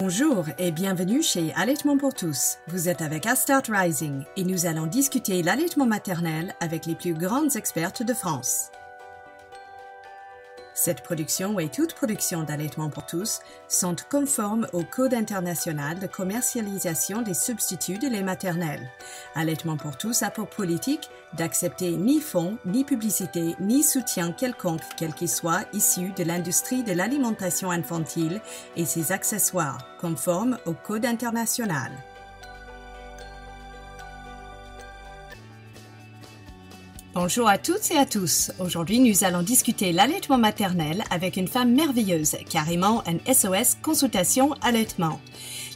Bonjour et bienvenue chez Allaitement pour tous. Vous êtes avec Astart Rising et nous allons discuter l'allaitement maternel avec les plus grandes expertes de France. Cette production et toute production d'allaitement pour tous sont conformes au Code international de commercialisation des substituts de lait maternel. Allaitement pour tous a pour politique d'accepter ni fonds, ni publicité, ni soutien quelconque, quel qu'il soit, issu de l'industrie de l'alimentation infantile et ses accessoires, conformes au Code international. Bonjour à toutes et à tous. Aujourd'hui, nous allons discuter l'allaitement maternel avec une femme merveilleuse, carrément un SOS consultation allaitement.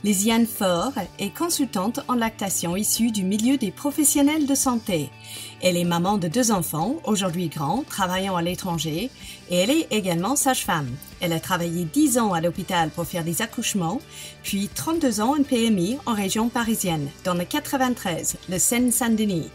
Lisiane Faure est consultante en lactation issue du milieu des professionnels de santé. Elle est maman de deux enfants, aujourd'hui grands, travaillant à l'étranger, et elle est également sage-femme. Elle a travaillé 10 ans à l'hôpital pour faire des accouchements, puis 32 ans en PMI en région parisienne, dans le 93, le Seine-Saint-Denis.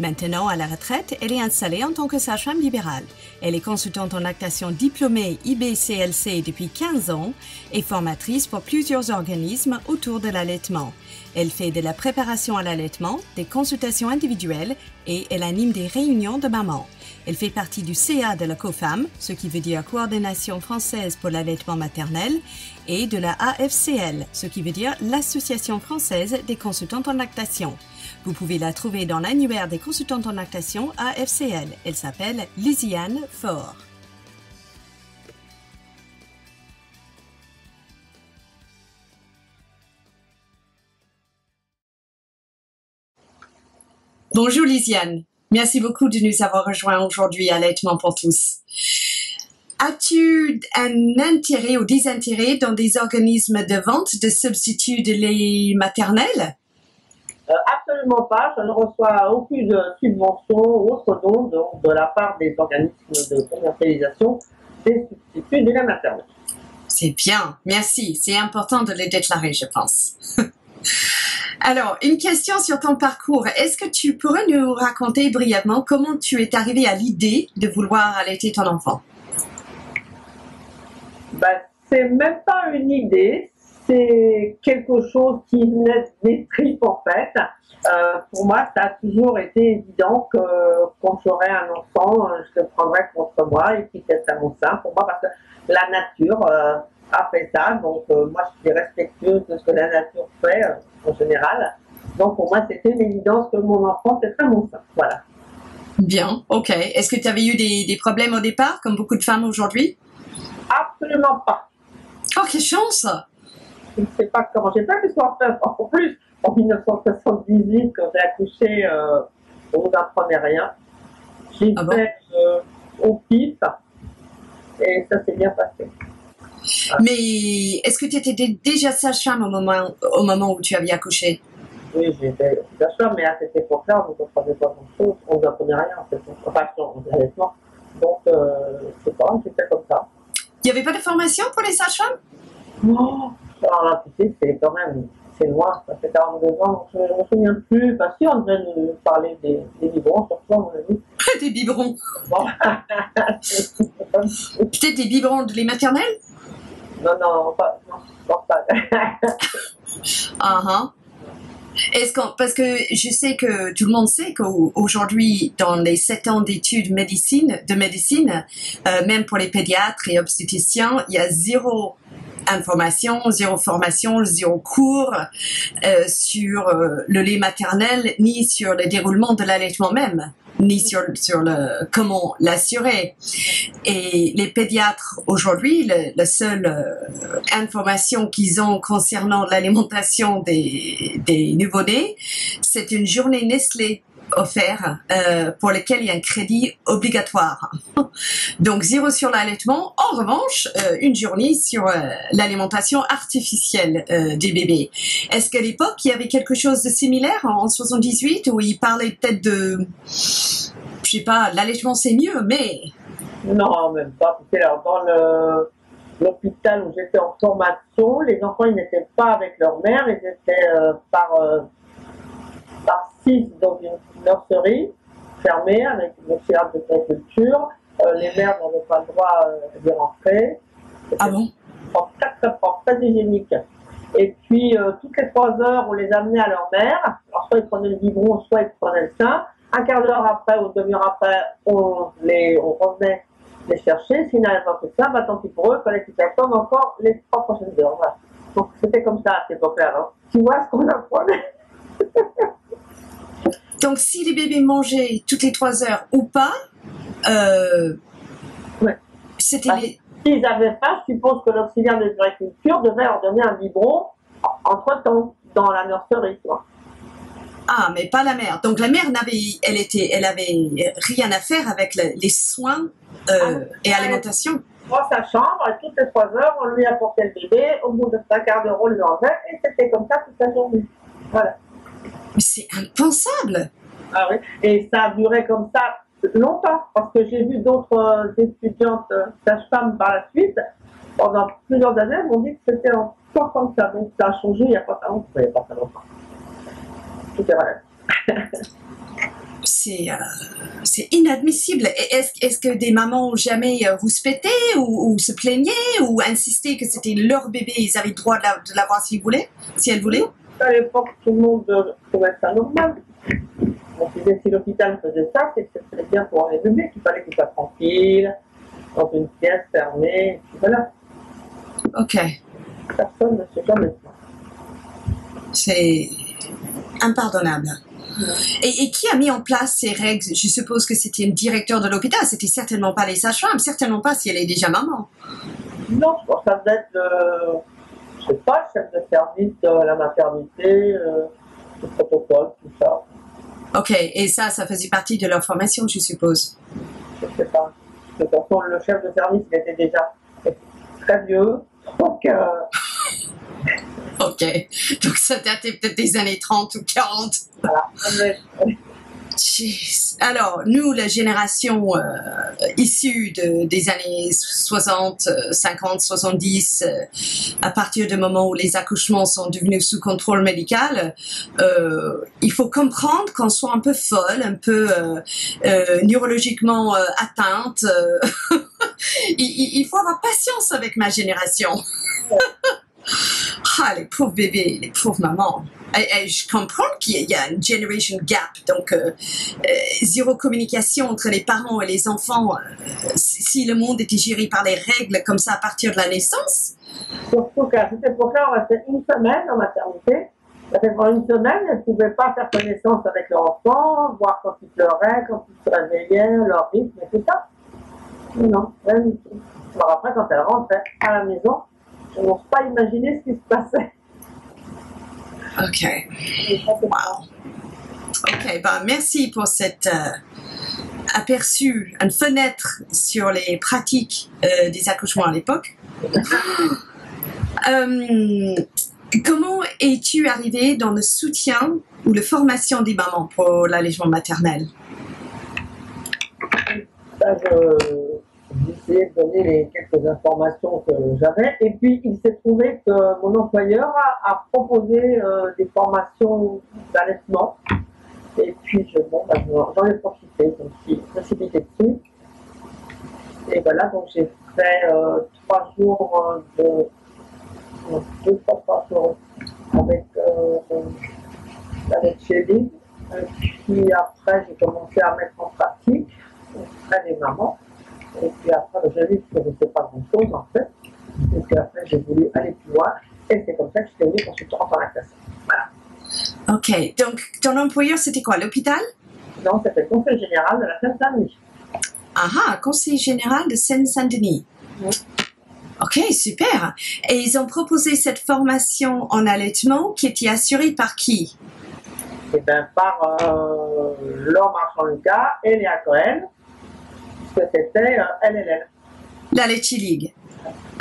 Maintenant, à la retraite, elle est installée en tant que sage-femme libérale. Elle est consultante en lactation diplômée IBCLC depuis 15 ans et formatrice pour plusieurs organismes autour de l'allaitement. Elle fait de la préparation à l'allaitement, des consultations individuelles et elle anime des réunions de mamans. Elle fait partie du CA de la COFAM, ce qui veut dire Coordination française pour l'allaitement maternel, et de la AFCL, ce qui veut dire l'Association française des consultantes en lactation. Vous pouvez la trouver dans l'annuaire des consultantes en lactation AFCL. Elle s'appelle Lisiane Faure. Bonjour Lisiane. Merci beaucoup de nous avoir rejoints aujourd'hui à L'Allaitement pour tous. As-tu un intérêt ou des intérêts dans des organismes de vente de substituts de lait maternel? Absolument pas. Je ne reçois aucune subvention ou autre don de, de la part des organismes de commercialisation des substituts de la maternelle. C'est bien, merci. C'est important de les déclarer, je pense. Alors, une question sur ton parcours. Est-ce que tu pourrais nous raconter brièvement comment tu es arrivé à l'idée de vouloir allaiter ton enfant? Ben, C'est même pas une idée, c'est quelque chose qui venait de mes tripes en fait. Euh, pour moi, ça a toujours été évident que quand j'aurais un enfant, je le prendrais contre moi et qu'il était à mon sein. Pour moi, parce que la nature euh, a fait ça. Donc, euh, moi, je suis respectueuse de ce que la nature fait en général. Donc, pour moi, c'était une évidence que mon enfant était à mon sein. Voilà. Bien, ok. Est-ce que tu avais eu des, des problèmes au départ, comme beaucoup de femmes aujourd'hui? Absolument pas. Oh, quelle chance je ne sais pas comment j'ai fait, mais en plus, en 1978, quand j'ai accouché, euh, on n'apprenait rien. J'ai ah fait euh, au pif et ça s'est bien passé. Mais est-ce que tu étais déjà sage-femme au moment, au moment où tu avais accouché? Oui, j'étais sage-femme, mais à cette époque-là, on ne comprenait pas grand-chose, on n'apprenait rien en fait. Enfin, honnêtement. Donc, euh, c'est pas, c'était comme ça. Il n'y avait pas de formation pour les sages-femmes? Non, alors là, tu sais, c'est quand même, c'est loin, ça fait 42 ans, je ne me souviens plus. Pas si on devrait nous parler des, des biberons, surtout, à mon avis. des biberons Peut-être des biberons de lait maternel? Non, non, pas, non, pas Ah, uh Est-ce qu'on, parce que je sais que tout le monde sait qu'aujourd'hui, dans les 7 ans d'études médecine, de médecine, euh, même pour les pédiatres et obstétriciens, il y a zéro information, zéro formation, zéro cours euh, sur euh, le lait maternel, ni sur le déroulement de l'allaitement même, ni sur, sur le comment l'assurer. Et les pédiatres aujourd'hui, la seule euh, information qu'ils ont concernant l'alimentation des, des nouveau-nés, c'est une journée Nestlé offert euh, pour lesquels il y a un crédit obligatoire. Donc zéro sur l'allaitement. En revanche, euh, une journée sur euh, l'alimentation artificielle euh, des bébés. Est-ce qu'à l'époque il y avait quelque chose de similaire en 78 où il parlait peut-être de, je sais pas, l'allaitement c'est mieux, mais non, même pas. Dans l'hôpital où j'étais en formation, les enfants ils n'étaient pas avec leur mère, ils étaient par par six dans une nurserie fermée avec une auxiliaire de culture. Euh, les mères n'avaient pas le droit euh, d'y rentrer. Ah bon? Très très propre, très hygiénique. Et puis, euh, toutes les trois heures, on les amenait à leur mère. Alors, soit ils prenaient le biberon, soit ils prenaient le sein. Un quart d'heure après ou demi-heure après, on, les, on revenait les chercher. S'ils n'avaient pas fait ça, bah, tant pis pour eux, il fallait qu'ils attendent encore les trois prochaines heures. Voilà. Donc, c'était comme ça à cette époque-là. hein. Tu vois ce qu'on apprenait? Donc, si les bébés mangeaient toutes les trois heures ou pas, euh, Ouais. c'était Ah. les... S'ils avaient faim, je suppose que l'auxiliaire de l'agriculture devait leur donner un biberon entre-temps dans la nurserie. Quoi. Ah, mais pas la mère. Donc, la mère n'avait, elle était, elle avait rien à faire avec le- les soins euh, Ah, et alimentation. Dans sa chambre, et toutes les trois heures, on lui apportait le bébé. Au bout de un quart d'heure, on lui enlevait. Et c'était comme ça toute la journée. Voilà. Mais c'est impensable. Ah oui. Et ça a duré comme ça longtemps, parce que j'ai vu d'autres euh, étudiantes euh, sages-femmes par la suite, pendant plusieurs années, elles m'ont dit que c'était encore comme ça. Donc ça a changé il n'y a pas longtemps. Il y a pas très longtemps. Tout est vrai. C'est, euh, c'est inadmissible. Est-ce, que des mamans ont jamais rouspété ou, ou se plaignaient ou insisté que c'était leur bébé, ils avaient le droit de l'avoir s'ils voulaient, si elles voulaient? À l'époque, tout le monde trouvait ça normal. On se disait si l'hôpital faisait ça, c'est que c'était bien pour les bébés, qu'il fallait qu'ils soient tranquilles, dans une pièce fermée. et puis voilà. Ok, Personne ne sait jamais ça. c'est impardonnable. Et, et qui a mis en place ces règles? Je suppose que c'était le directeur de l'hôpital. C'était certainement pas les sages-femmes, certainement pas si elle est déjà maman. Non, je pense que ça devait être le, je sais pas, chef de service de la maternité, euh, le protocole, tout ça. Ok, et ça, ça faisait partie de leur formation, je suppose. Je sais pas. De toute façon, le chef de service, il était déjà très vieux. Donc, euh, Ok, donc ça datait peut-être des années 30 ou 40. voilà. Alors, nous, la génération euh, issue de, des années 60, euh, 50, 70, euh, à partir du moment où les accouchements sont devenus sous contrôle médical, euh, il faut comprendre qu'on soit un peu folle, un peu euh, euh, neurologiquement euh, atteinte. il- il faut avoir patience avec ma génération. ah, les pauvres bébés, les pauvres mamans. Et, je comprends qu'il y a une generation gap, donc euh, euh, zéro communication entre les parents et les enfants. euh, si le monde était géré par les règles comme ça à partir de la naissance, surtout qu'à cette époque-là, on restait une semaine en maternité. Pendant une semaine, elles ne pouvaient pas faire connaissance avec leur enfant, voir quand ils pleuraient, quand ils se réveillaient, leur rythme et tout ça. Non, rien du tout. Alors après, quand elles rentraient à la maison, n'ose pas imaginer ce qui se passait. ok, wow. Ok, ben merci pour cet euh, aperçu, une fenêtre sur les pratiques euh, des accouchements à l'époque. Euh, comment es-tu arrivé dans le soutien ou la formation des mamans pour l'allègement maternel? Je- essayé de donner les quelques informations que j'avais. Et puis, il s'est trouvé que mon employeur a, proposé euh, des formations d'allaitement. Et puis, je, bon, bah, j'en- ai profité. Me suis précipitée dessus. Et voilà, donc j'ai fait euh, trois jours euh, de. deux fois trois jours avec euh, avec puis après, j'ai commencé à mettre en pratique auprès des mamans. Et puis après, j'ai vu que je ne connaissais pas grand-chose en fait. Et puis après, j'ai voulu aller plus loin. Et c'est comme ça que je suis devenue consultante en lactation. Voilà. Ok, donc ton employeur c'était quoi L'hôpital? Non, c'était le conseil général de la Seine-Saint-Denis. Ah ah, conseil général de Seine-Saint-Denis. Oui. Ok, super. Et ils ont proposé cette formation en allaitement qui était assurée par qui? Et bien par euh, Laure Marchand-Lucas et Léa Cohen, c'était euh, LLL. La Leche League.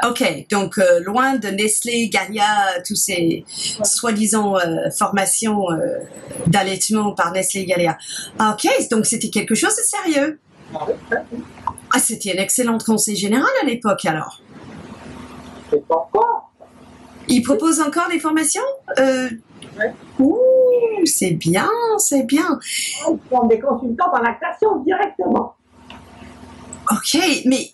Ok, donc euh, loin de Nestlé, Galia, tous ces Ouais. soi-disant euh, formations euh, d'allaitement par Nestlé, Galia. Ok, donc c'était quelque chose de sérieux. Ah c'était un excellent conseil général à l'époque alors. C'est encore. Ils proposent encore des formations Ouais. Ouh, c'est bien, c'est bien. Ils font des consultantes en lactation directement. Ok, mais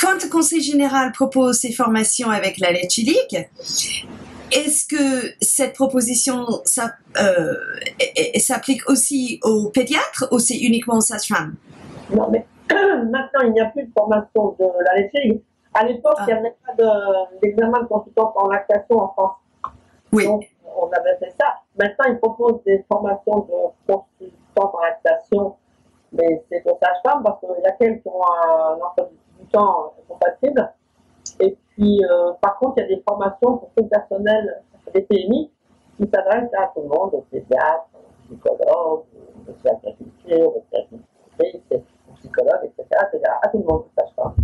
quand le conseil général propose ces formations avec la Leche League, est-ce que cette proposition euh, s'applique aussi aux pédiatres ou c'est uniquement aux sages-femmes? Non, mais maintenant, il n'y a plus de formation de la laiterie. À l'époque, Ah. il n'y avait pas de- d'examen de consultante en lactation en France. Oui. Donc, on avait fait ça. Maintenant, ils proposent des formations de consultante en lactation, mais c'est aux sages-femmes parce qu'il y a quelques qui ont un emploi du temps compatible. Et puis, euh, par contre, il y a des formations pour tout le personnel des PMI qui s'adressent à tout le monde, aux pédiatres, aux psychologues, aux médecins d'agriculture, aux aux psychologues, etc., etc., à tout le monde, aux sages-femmes.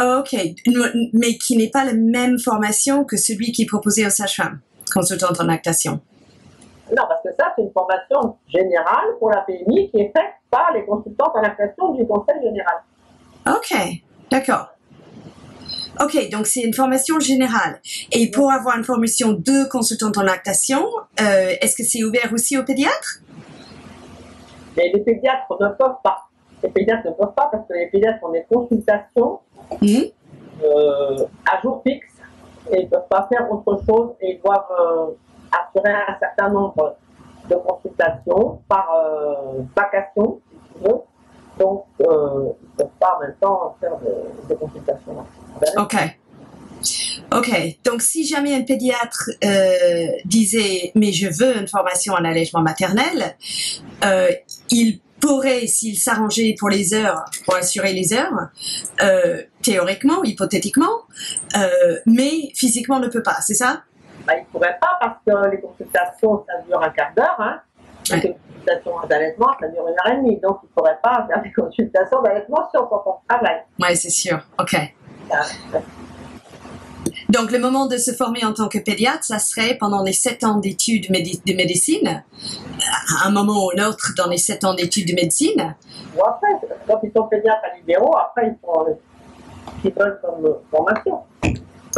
Ok, mais qui n'est pas la même formation que celui qui est proposé aux sages-femmes, consultante en lactation. Non, parce que ça, c'est une formation générale pour la PMI qui est faite par les consultantes en lactation du Conseil général. Ok, d'accord. Ok, donc c'est une formation générale. Et pour avoir une formation de consultante en lactation, euh, est-ce que c'est ouvert aussi aux pédiatres? Mais les pédiatres ne peuvent pas. Les pédiatres ne peuvent pas parce que les pédiatres ont des consultations Mhm. euh, à jour fixe et ils ne peuvent pas faire autre chose et ils doivent euh, assurer un certain nombre de consultations par euh, vacation, si tu veux. Donc, euh, ne peuvent pas en même temps faire de- des consultations. Ok. Ok, donc si jamais un pédiatre euh, disait mais je veux une formation en allègement maternel, euh, il pourrait, s'il s'arrangeait pour les heures, pour assurer les heures, théoriquement, hypothétiquement, mais physiquement ne peut pas, c'est ça? Bah, ils ne pourraient pas parce que les consultations, ça dure un quart d'heure. Hein. Les consultations d'allaitement, ça dure une heure et demie. Donc, ils ne pourraient pas faire des consultations d'allaitement sur son temps de travail. Ouais, c'est sûr. Ok. Donc le moment de se former en tant que pédiatre, ça serait pendant les sept ans d'études médi- de médecine, à un moment ou un autre dans les sept ans d'études de médecine. Ou après, quand ils sont pédiatres à libéraux, après, ils font euh, ce qu'ils veulent comme formation.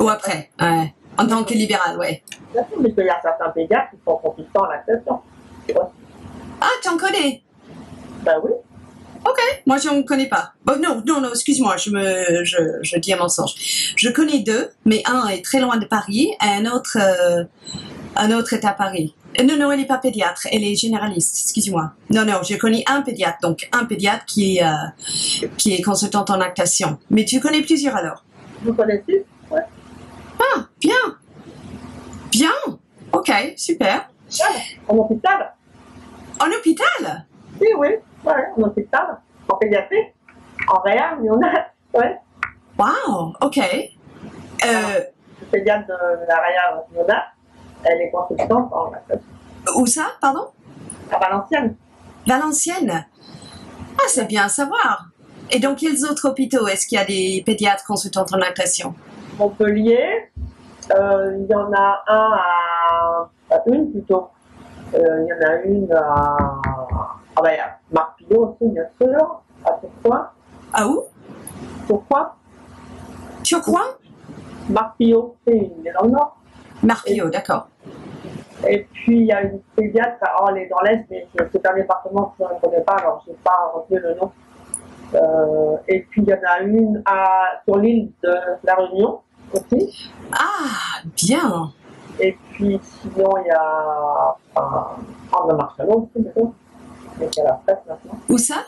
Ou après, ouais. En tant que libéral, ouais. Bien sûr, mais il y a certains pédiatres qui sont consultants en lactation. Ouais. Ah, t'en connais? Ben oui. Ok, moi je ne connais pas. Oh, non, non, non, excuse-moi, je me, je, je dis un mensonge. Je connais deux, mais un est très loin de Paris et un autre, euh, un autre est à Paris. Euh, Non, non, elle n'est pas pédiatre, elle est généraliste, excuse-moi. Non, non, je connais un pédiatre, donc un pédiatre qui est, euh, qui est consultante en lactation. Mais tu connais plusieurs alors? Vous connaissez? Ah, bien. Bien. Ok, super. En hôpital En hôpital? Oui, oui. Ouais, en hôpital. En pédiatrie. En réa, il y en a. Ouais. Wow, ok. Euh, Le pédiatre de la réa, il y en a. Elle est consultante en où ça, pardon? À Valenciennes. Valenciennes. Ah, c'est bien à savoir. Et dans quels autres hôpitaux? Est-ce qu'il y a des pédiatres consultants en lactation Montpellier. Euh, il y en a un à, à une plutôt. Euh, il y en a une à, ah ben, à Marpillot aussi, bien sûr, à Tourcoing. Ah où? Tourcoing, Sur quoi? Marpillot, c'est une est dans le nord. Marpillot, d'accord. Et puis il y a une pédiatre, oh, elle est dans l'Est, mais c'est un département que je ne connais pas, alors je n'ai pas retenu le nom. Euh, et puis il y en a une à, sur l'île de la Réunion Ah, bien. Et puis sinon, il y a André Marchalon aussi, Mais qui est à la presse maintenant. Où ça?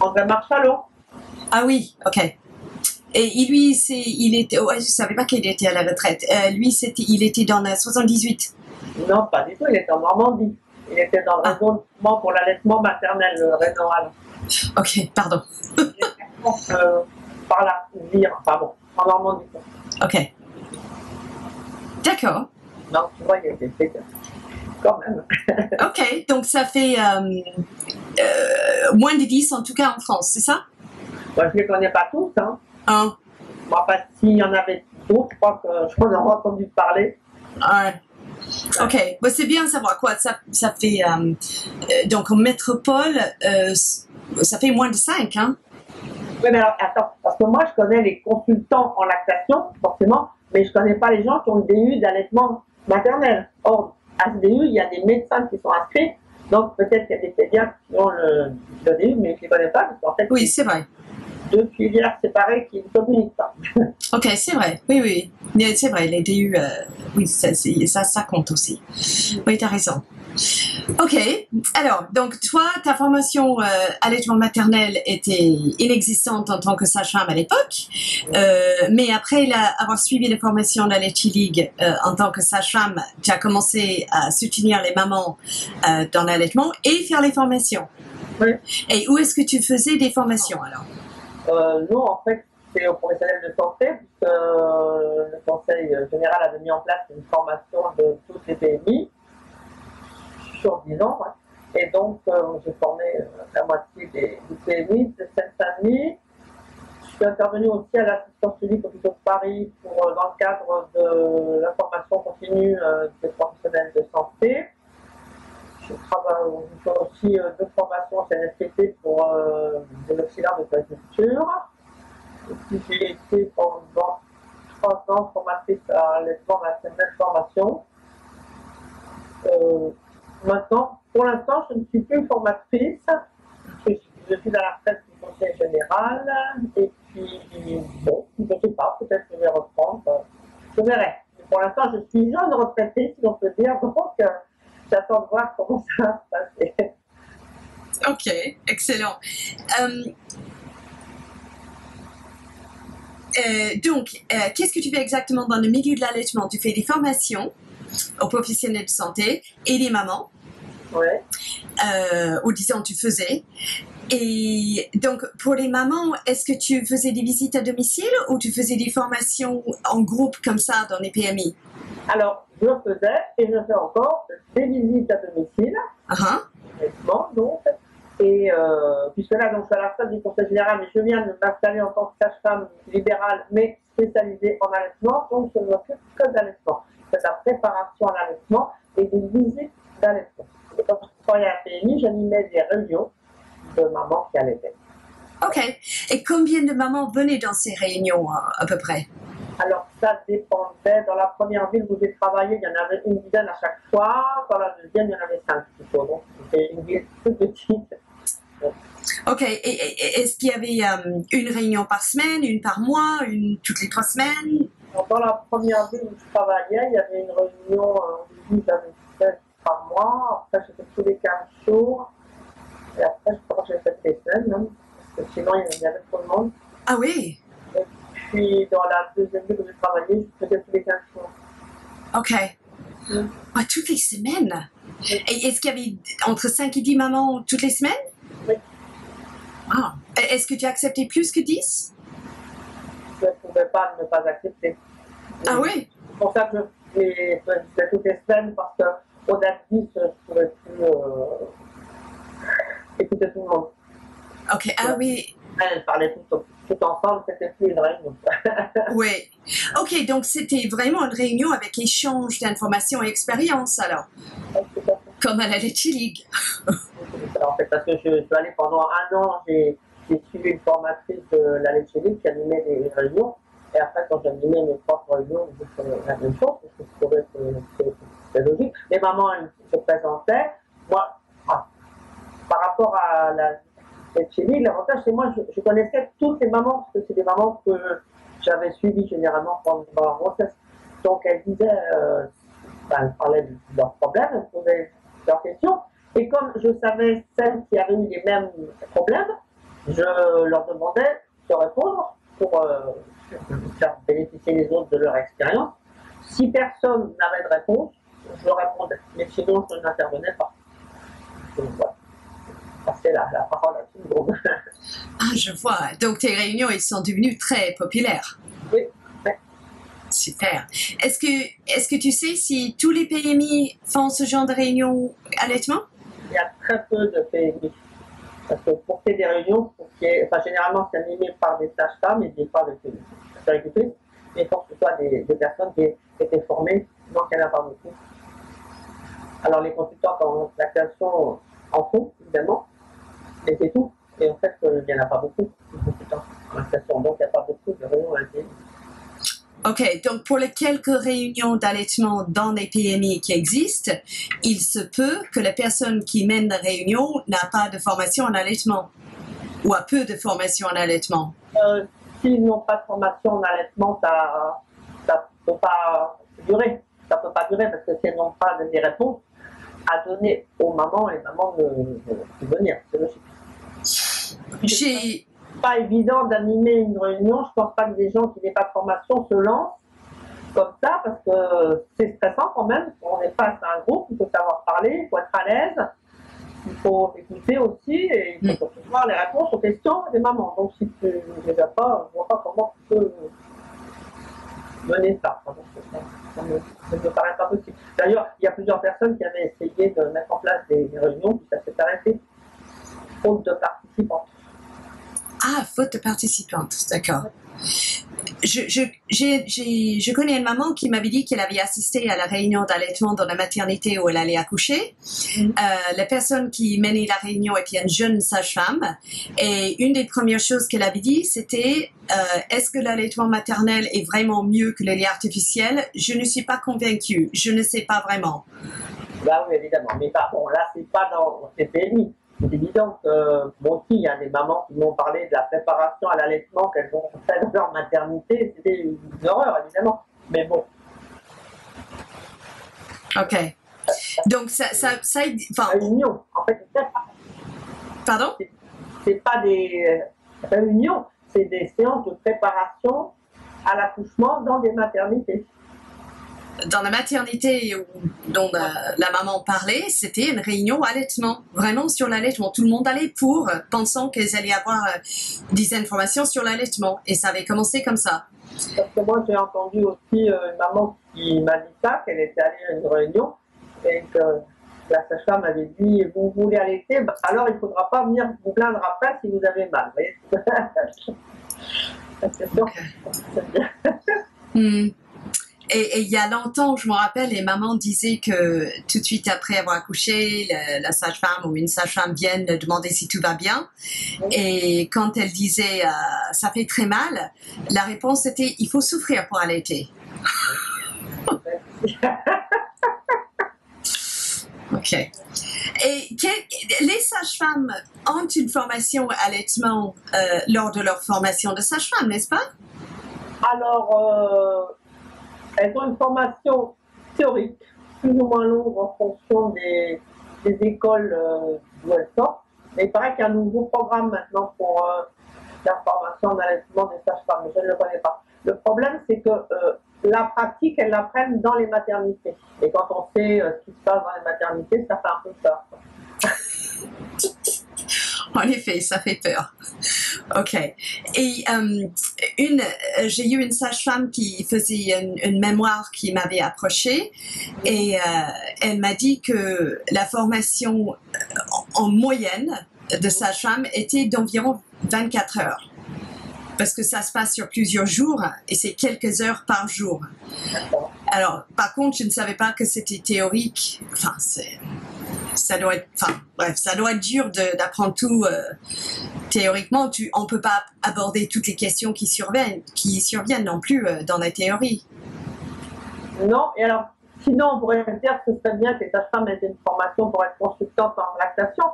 André Marchalon, Ah oui, ok. Et il, lui, c'est, il était, ouais, je savais pas qu'il était à la retraite. Euh, lui, c'était, il était dans la 78. non, pas du tout, il était en Normandie. Il était dans le Ah. réseau pour l'allaitement maternel, le Rénoal. Ok, pardon. Euh, par la Vire, enfin bon, en Normandie. Ok. D'accord. Non, tu vois, il était fait quand même. Ok, donc ça fait euh, euh, moins de 10 en tout cas en France, c'est ça? Moi, je ne les connais pas tous, hein. Un. Moi, pas s'il y en avait d'autres, je crois que je crois en ai entendu parler. Ouais. Ok, bon, c'est bien de savoir quoi. Ça, ça fait euh, euh, donc en métropole, euh, ça fait moins de 5, hein? Oui, mais alors, attends, parce que moi, je connais les consultants en lactation, forcément, mais je ne connais pas les gens qui ont le DU d'allaitement maternel. Or, à ce DU, il y a des médecins qui sont inscrits, donc peut-être qu'il y a des pédiatres qui ont le, le DU, mais je ne les connais pas, parce qu'en fait, Oui, c'est vrai. deux filières séparées qui ne communiquent pas. Ok, c'est vrai. Oui, oui. C'est vrai, les DU, euh, oui, ça, ça, ça compte aussi. Oui, tu as raison. Ok, alors, donc toi, ta formation euh, allaitement maternel était inexistante en tant que sage-femme à l'époque, euh, mais après avoir suivi les formations de la League euh, en tant que sage-femme, tu as commencé à soutenir les mamans euh, dans l'allaitement et faire les formations. Oui. Et où est-ce que tu faisais des formations alors? Nous, en fait, c'est au professionnel de santé, puisque le Conseil général avait mis en place une formation de toutes les PMI sur 10 ans. Et donc, euh, j'ai formé euh, la moitié des, PMI de Seine-Saint-Denis. Je suis intervenue aussi à l'assistance publique au de Paris pour, euh, dans le cadre de la formation continue des professionnels de santé. Je travaille aussi deux formations CNSPT pour des auxiliaires de puis j'ai été pendant trois ans formatrice à l'effort maternelle formation. Maintenant, pour l'instant, je ne suis plus formatrice. Je suis, à la retraite du conseil général. Et puis, bon, je ne sais pas, peut-être que je vais reprendre. Je verrai. pour l'instant, je suis jeune retraitée, si on peut dire. Donc, euh, j'attends de voir comment ça va se passer. Ok, excellent. Euh, euh, donc, qu'est-ce que tu fais exactement dans le milieu de l'allaitement? Tu fais des formations aux professionnels de santé et les mamans. Ouais. Euh, ou disons, tu faisais. Et donc, pour les mamans, est-ce que tu faisais des visites à domicile ou tu faisais des formations en groupe comme ça dans les PMI Alors, je faisais et je fais encore des visites à domicile. Uh donc. Et euh, puisque là, donc, je suis à la fin du conseil général, mais je viens de m'installer en tant que sage-femme libérale, mais spécialisée en allaitement, donc je ne m'occupe que d'allaitement de la préparation à l'allaitement et des visites d'allaitement. Et quand je travaillais à la PMI, j'animais des réunions de mamans qui allaitaient. Ok. Et combien de mamans venaient dans ces réunions à peu près? Alors ça dépendait. Dans la première ville où j'ai travaillé, il y en avait une dizaine à chaque fois. Dans la deuxième, il y en avait cinq plutôt. Donc c'était une ville toute petite. Ok, et, est-ce qu'il y avait euh, une réunion par semaine, une par mois, une toutes les trois semaines? Dans la première ville où je travaillais, il y avait une réunion, euh, j'avais fait par mois. Après, fait tous les 15 jours. Et après, je crois que j'ai fait les semaines, même. Parce que sinon, il y avait trop de monde. Ah oui Et puis, dans la deuxième ville où je travaillais, je faisais tous les 15 jours. Ok. Mm. Ah, toutes les semaines Et est-ce qu'il y avait entre 5 et 10 mamans toutes les semaines? Oui. Ah. Est-ce que tu as accepté plus que 10 je ne pouvais pas ne pas accepter. ah oui? C'est pour ça que je faisais toutes les semaines, parce qu'au-delà de 10, je ne pouvais plus euh, écouter tout le monde. Ok, ah oui. Elle parlait tout, tout ensemble, c'était plus une réunion. oui. Ok, donc c'était vraiment une réunion avec échange d'informations et expériences alors Comme à la Leche League. en fait, parce que je, je suis allée pendant un an, j'ai j'ai suivi une formatrice de la Leche qui animait des réunions. Et après, quand j'animais mes propres réunions, je faisais la même chose, parce que je trouvais que c'était logique. Les mamans, elles se présentaient. Moi, ah, par rapport à la Leche l'avantage, c'est moi, je, connaissais toutes les mamans, parce que c'est des mamans que j'avais suivies généralement pendant la grossesse. Donc, elles disaient, euh, ben, elles parlaient de leurs problèmes, elles posaient leurs questions. Et comme je savais celles qui avaient eu les mêmes problèmes, je leur demandais de répondre pour euh, faire bénéficier les autres de leur expérience. Si personne n'avait de réponse, je répondais. Mais sinon, je n'intervenais pas. Donc voilà. Passer la, la parole à tout le monde. ah, je vois. Donc tes réunions, elles sont devenues très populaires. Oui. Super. Est-ce que, est que tu sais si tous les PMI font ce genre de réunions allaitement Il y a très peu de PMI parce que pour des réunions, enfin, généralement, c'est animé par des sages-femmes et des femmes de agricultrices, mais faut que ce soit des, personnes qui étaient formées, donc il n'y en a pas beaucoup. Alors, les consultants en lactation en font, évidemment, mais c'est tout. Et en fait, il n'y en a pas beaucoup de consultants en donc il n'y a pas beaucoup de réunions à OK, donc pour les quelques réunions d'allaitement dans les PMI qui existent, il se peut que la personne qui mène la réunion n'a pas de formation en allaitement ou a peu de formation en allaitement. Euh, S'ils n'ont pas de formation en allaitement, ça ne peut pas durer. ça ne peut pas durer parce que si elles n'ont pas des réponses à donner aux mamans, les mamans de, de, venir. C'est logique. Pas évident d'animer une réunion. Je pense pas que des gens qui n'aient pas de formation se lancent comme ça parce que c'est stressant quand même. On est face à un groupe, il faut savoir parler, il faut être à l'aise, il faut écouter aussi et il faut voir les réponses aux questions des mamans. Donc si tu ne les as pas, je ne vois pas comment tu peux mener ça. Ça me, ça paraît pas possible. D'ailleurs, il y a plusieurs personnes qui avaient essayé de mettre en place des, réunions, puis ça s'est arrêté faute de participantes. Ah, faute de participantes, d'accord je, je, je, connais une maman qui m'avait dit qu'elle avait assisté à la réunion d'allaitement dans la maternité où elle allait accoucher. Mm-hmm. Euh, la personne qui menait la réunion était une jeune sage-femme. Et une des premières choses qu'elle avait dit, c'était euh, est-ce que l'allaitement maternel est vraiment mieux que le lait artificiel? Je ne suis pas convaincue. Je ne sais pas vraiment. Bah oui, évidemment. Mais par contre, là, c'est pas dans ces pays c'est évident que, il y a des mamans qui m'ont parlé de la préparation à l'allaitement qu'elles ont fait dans leur maternité. C'était une horreur, évidemment. Mais bon. Ok. Donc, ça. ça, ça enfin... Réunion. En fait, Pardon? C'est pas des réunions, c'est des séances de préparation à l'accouchement dans des maternités dans la maternité dont la, maman parlait, c'était une réunion allaitement, vraiment sur l'allaitement. Tout le monde allait pour, pensant qu'ils allaient avoir euh, des informations sur l'allaitement. Et ça avait commencé comme ça. Parce que moi, j'ai entendu aussi euh, une maman qui m'a dit ça, qu'elle était allée à une réunion et que la sage-femme avait dit Vous voulez allaiter? Bah, Alors il ne faudra pas venir vous plaindre après si vous avez mal. C'est sûr. Et, il y a longtemps, je me rappelle, les mamans disaient que tout de suite après avoir accouché, la, sage-femme ou une sage-femme vienne demander si tout va bien. Et quand elle disait euh, ça fait très mal, la réponse était il faut souffrir pour allaiter. ok. Et les sages-femmes ont une formation allaitement euh, lors de leur formation de sage-femme, n'est-ce pas? Alors, euh, elles ont une formation théorique, plus ou moins longue en fonction des, écoles euh, d'où elles sortent. Mais il paraît qu'il y a un nouveau programme maintenant pour euh, la formation d'allaitement des sages-femmes, mais je ne le connais pas. Le problème, c'est que euh, la pratique, elles l'apprennent dans les maternités. Et quand on sait ce qui se passe dans les maternités, ça fait un peu peur. En effet, ça fait peur. OK. Et euh, une, euh, j'ai eu une sage-femme qui faisait une, mémoire qui m'avait approché et euh, elle m'a dit que la formation en moyenne de sage-femme était d'environ 24 heures. Parce que ça se passe sur plusieurs jours et c'est quelques heures par jour. Alors, par contre, je ne savais pas que c'était théorique. Enfin, c'est ça doit être, enfin, bref, ça doit être dur d'apprendre tout euh, théoriquement. Tu, on peut pas aborder toutes les questions qui surviennent, qui surviennent non plus euh, dans la théorie. Non, et alors, sinon, on pourrait dire que ce serait bien que ta femme ait une formation pour être consultante en lactation,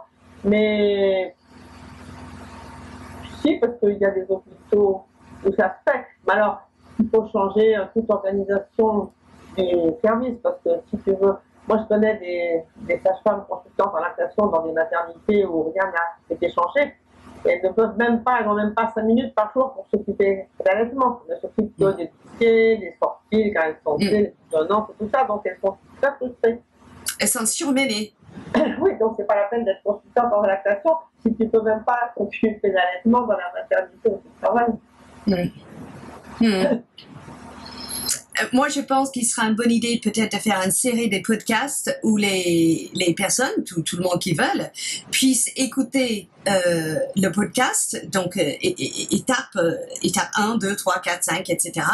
mais si, parce qu'il y a des hôpitaux où ça se fait. Mais alors, il faut changer euh, toute organisation des services, parce que si tu veux moi, je connais des, des sages-femmes consultantes en lactation dans des maternités où rien n'a été changé. Et elles ne peuvent même pas, elles n'ont même pas 5 minutes par jour pour s'occuper d'allaitement. Elles s'occupent que des dossiers, des sorties, carrés de santé, mm. des ordonnances et tout ça. Donc, elles sont très frustrées. Elles sont surmenées. oui, donc c'est pas la peine d'être consultante en lactation si tu peux même pas t'occuper d'allaitement dans la maternité où tu travailles. Mm. Mm. Euh, moi, je pense qu'il sera une bonne idée peut-être de faire une série de podcasts où les, les personnes, tout, tout le monde qui veulent, puissent écouter euh, le podcast, donc euh, étape, euh, étape 1, 2, 3, 4, 5, etc.,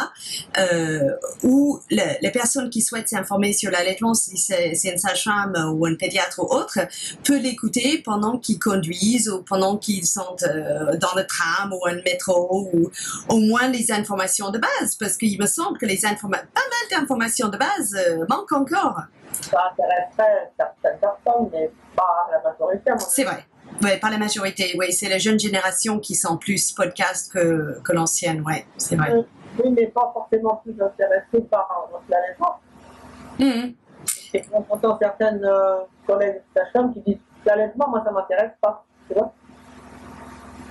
euh, où les personnes qui souhaitent s'informer sur l'allaitement, si c'est une sage-femme ou un pédiatre ou autre, peut l'écouter pendant qu'ils conduisent ou pendant qu'ils sont dans le tram ou un métro ou au moins les informations de base, parce qu'il me semble que les informations, pas mal d'informations de base manquent encore. Ça intéresserait certaines personnes, mais pas la majorité. C'est vrai. Oui, pas la majorité. Oui, c'est les jeunes générations qui sont plus podcast que, que l'ancienne. Oui, c'est vrai. Oui, mais pas forcément plus intéressés par l'allaitement. Mhm. Et on entend certaines euh, collègues sages-femmes qui disent l'allaitement, moi, ça m'intéresse pas. Tu vois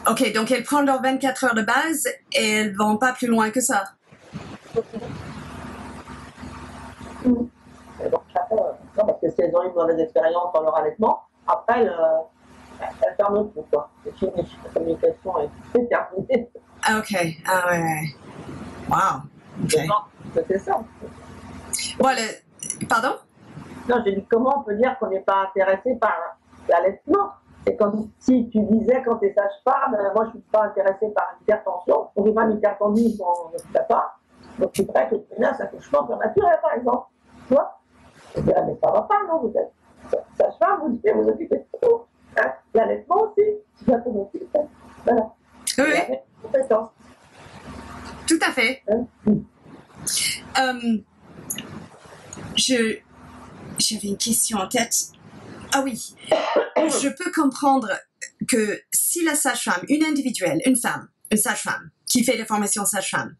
Ok, donc elles prennent leurs 24 heures de base et elles vont pas plus loin que ça. Et donc, après, euh, non, parce que si elles ont eu une mauvaise expérience dans leur allaitement, après, elles, euh, elles ferment tout, quoi. C'est fini. La communication est c'est terminé. Ah, Ok, ah ouais, ouais. Wow. Ok. Non, C'est ça. Bon, le- Pardon? Non, j'ai dit comment on peut dire qu'on n'est pas intéressé par l'allaitement? C'est comme si tu disais quand tu es sage-femme, euh, moi je suis pas intéressée par l'hypertension, on n'est pas hypertendu, on ne sait pas. Donc tu prêt que tu aies un accouchement prématuré par exemple. Tu vois? Je dis, ah, mais ça va pas, non, vous êtes sage-femme, vous devez vous occuper de tout. L'allaitement aussi, tu dois t'en occuper. Voilà. Oui, compétence. tout à fait. Hein? Euh, je j'avais une question en tête. Ah oui, je peux comprendre que si la sage-femme, une individuelle, une femme, une sage-femme qui fait la formation sage-femme,